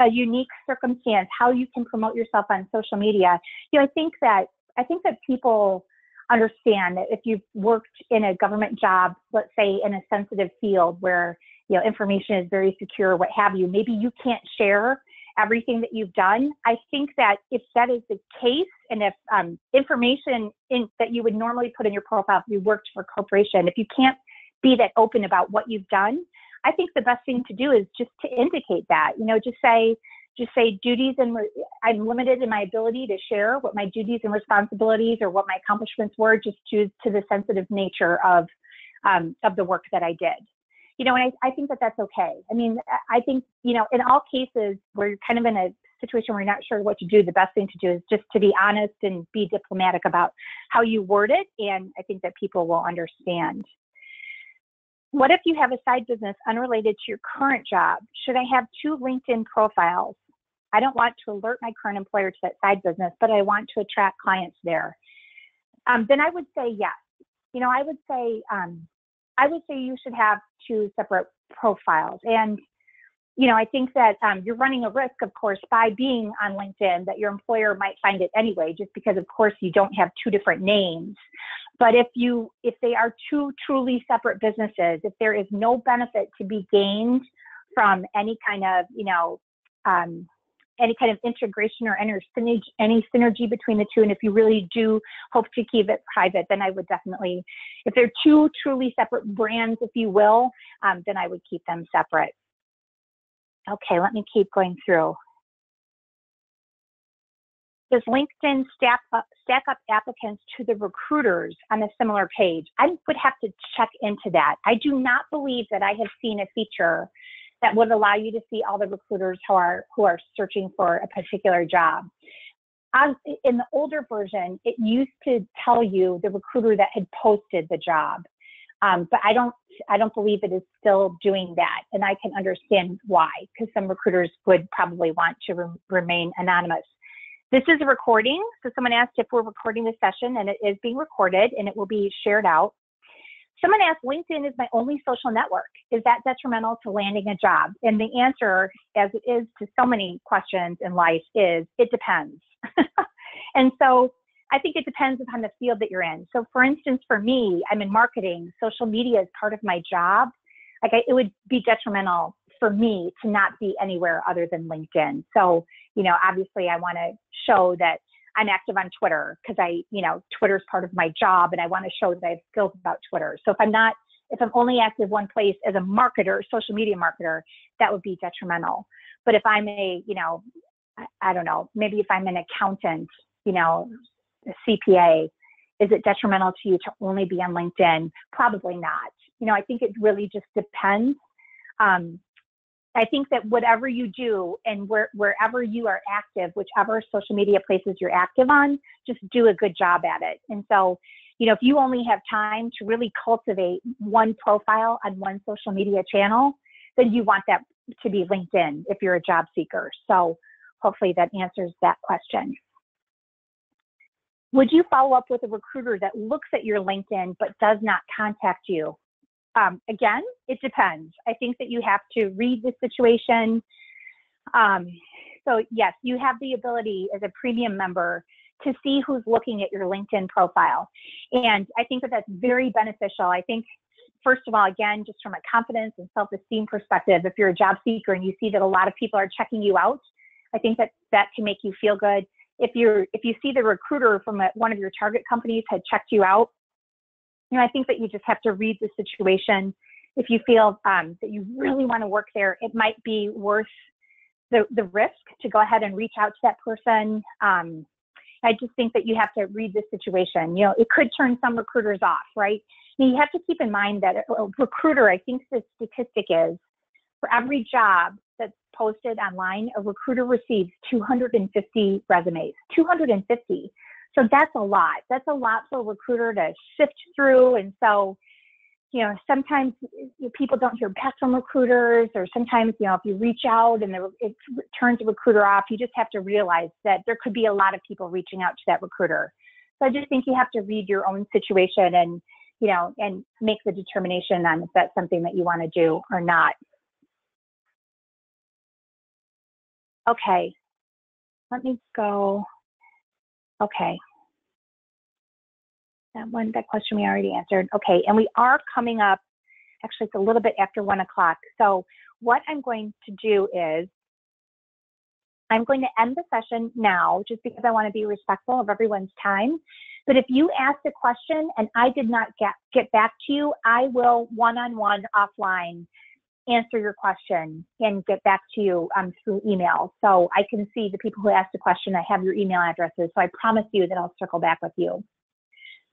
a unique circumstance. How you can promote yourself on social media. You know, I think that I think that people understand that if you've worked in a government job, let's say in a sensitive field where you know information is very secure, what have you, maybe you can't share everything that you've done. I think that if that is the case, and if um, information in, that you would normally put in your profile if you worked for a corporation, if you can't be that open about what you've done, I think the best thing to do is just to indicate that. You know, just say, just say duties and I'm limited in my ability to share what my duties and responsibilities or what my accomplishments were, just due to the sensitive nature of um, of the work that I did you know, and I, I think that that's okay. I mean, I think, you know, in all cases where you're kind of in a situation where you're not sure what to do, the best thing to do is just to be honest and be diplomatic about how you word it. And I think that people will understand. What if you have a side business unrelated to your current job? Should I have two LinkedIn profiles? I don't want to alert my current employer to that side business, but I want to attract clients there. Um, then I would say yes. You know, I would say um, I would say you should have two separate profiles. And, you know, I think that um, you're running a risk, of course, by being on LinkedIn that your employer might find it anyway, just because, of course, you don't have two different names. But if you, if they are two truly separate businesses, if there is no benefit to be gained from any kind of, you know, um, any kind of integration or any synergy, any synergy between the two. And if you really do hope to keep it private, then I would definitely, if they're two truly separate brands, if you will, um, then I would keep them separate. Okay, let me keep going through. Does LinkedIn stack up, stack up applicants to the recruiters on a similar page? I would have to check into that. I do not believe that I have seen a feature that would allow you to see all the recruiters who are who are searching for a particular job. As in the older version, it used to tell you the recruiter that had posted the job, um, but I don't I don't believe it is still doing that, and I can understand why because some recruiters would probably want to re- remain anonymous. This is a recording, so someone asked if we're recording the session, and it is being recorded, and it will be shared out. Someone asked, LinkedIn is my only social network. Is that detrimental to landing a job? And the answer, as it is to so many questions in life, is it depends. and so I think it depends upon the field that you're in. So, for instance, for me, I'm in marketing. Social media is part of my job. Like, I, it would be detrimental for me to not be anywhere other than LinkedIn. So, you know, obviously, I want to show that I'm active on Twitter because I, you know, Twitter's part of my job and I want to show that I have skills about Twitter. So if I'm not, if I'm only active one place as a marketer, social media marketer, that would be detrimental. But if I'm a, you know, I, I don't know, maybe if I'm an accountant, you know, a CPA, is it detrimental to you to only be on LinkedIn? Probably not. You know, I think it really just depends. Um, I think that whatever you do and where, wherever you are active, whichever social media places you're active on, just do a good job at it. And so, you know, if you only have time to really cultivate one profile on one social media channel, then you want that to be LinkedIn if you're a job seeker. So hopefully that answers that question. Would you follow up with a recruiter that looks at your LinkedIn but does not contact you? Um, again, it depends. I think that you have to read the situation. Um, so yes, you have the ability as a premium member to see who's looking at your LinkedIn profile. And I think that that's very beneficial. I think, first of all, again, just from a confidence and self esteem perspective, if you're a job seeker and you see that a lot of people are checking you out, I think that that can make you feel good. If you're if you see the recruiter from a, one of your target companies had checked you out, you know, I think that you just have to read the situation. If you feel um, that you really want to work there, it might be worth the, the risk to go ahead and reach out to that person. Um, I just think that you have to read the situation. You know, it could turn some recruiters off, right? Mean, you have to keep in mind that a recruiter, I think the statistic is for every job that's posted online, a recruiter receives 250 resumes. 250. So that's a lot. That's a lot for a recruiter to sift through. And so you know, sometimes people don't hear back from recruiters, or sometimes, you know, if you reach out and it turns a recruiter off, you just have to realize that there could be a lot of people reaching out to that recruiter. So I just think you have to read your own situation and, you know, and make the determination on if that's something that you want to do or not. Okay, let me go. Okay, that one, that question we already answered. Okay, and we are coming up, actually it's a little bit after one o'clock. So what I'm going to do is I'm going to end the session now just because I want to be respectful of everyone's time. But if you asked a question and I did not get, get back to you, I will one-on-one offline answer your question and get back to you um, through email. So I can see the people who asked the question, I have your email addresses. So I promise you that I'll circle back with you.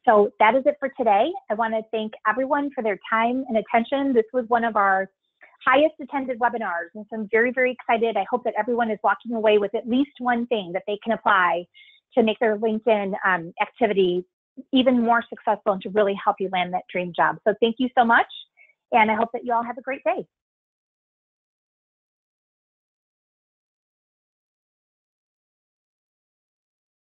So that is it for today. I want to thank everyone for their time and attention. This was one of our highest attended webinars, and so I'm very, very excited. I hope that everyone is walking away with at least one thing that they can apply to make their LinkedIn um, activity even more successful and to really help you land that dream job. So thank you so much, and I hope that you all have a great day.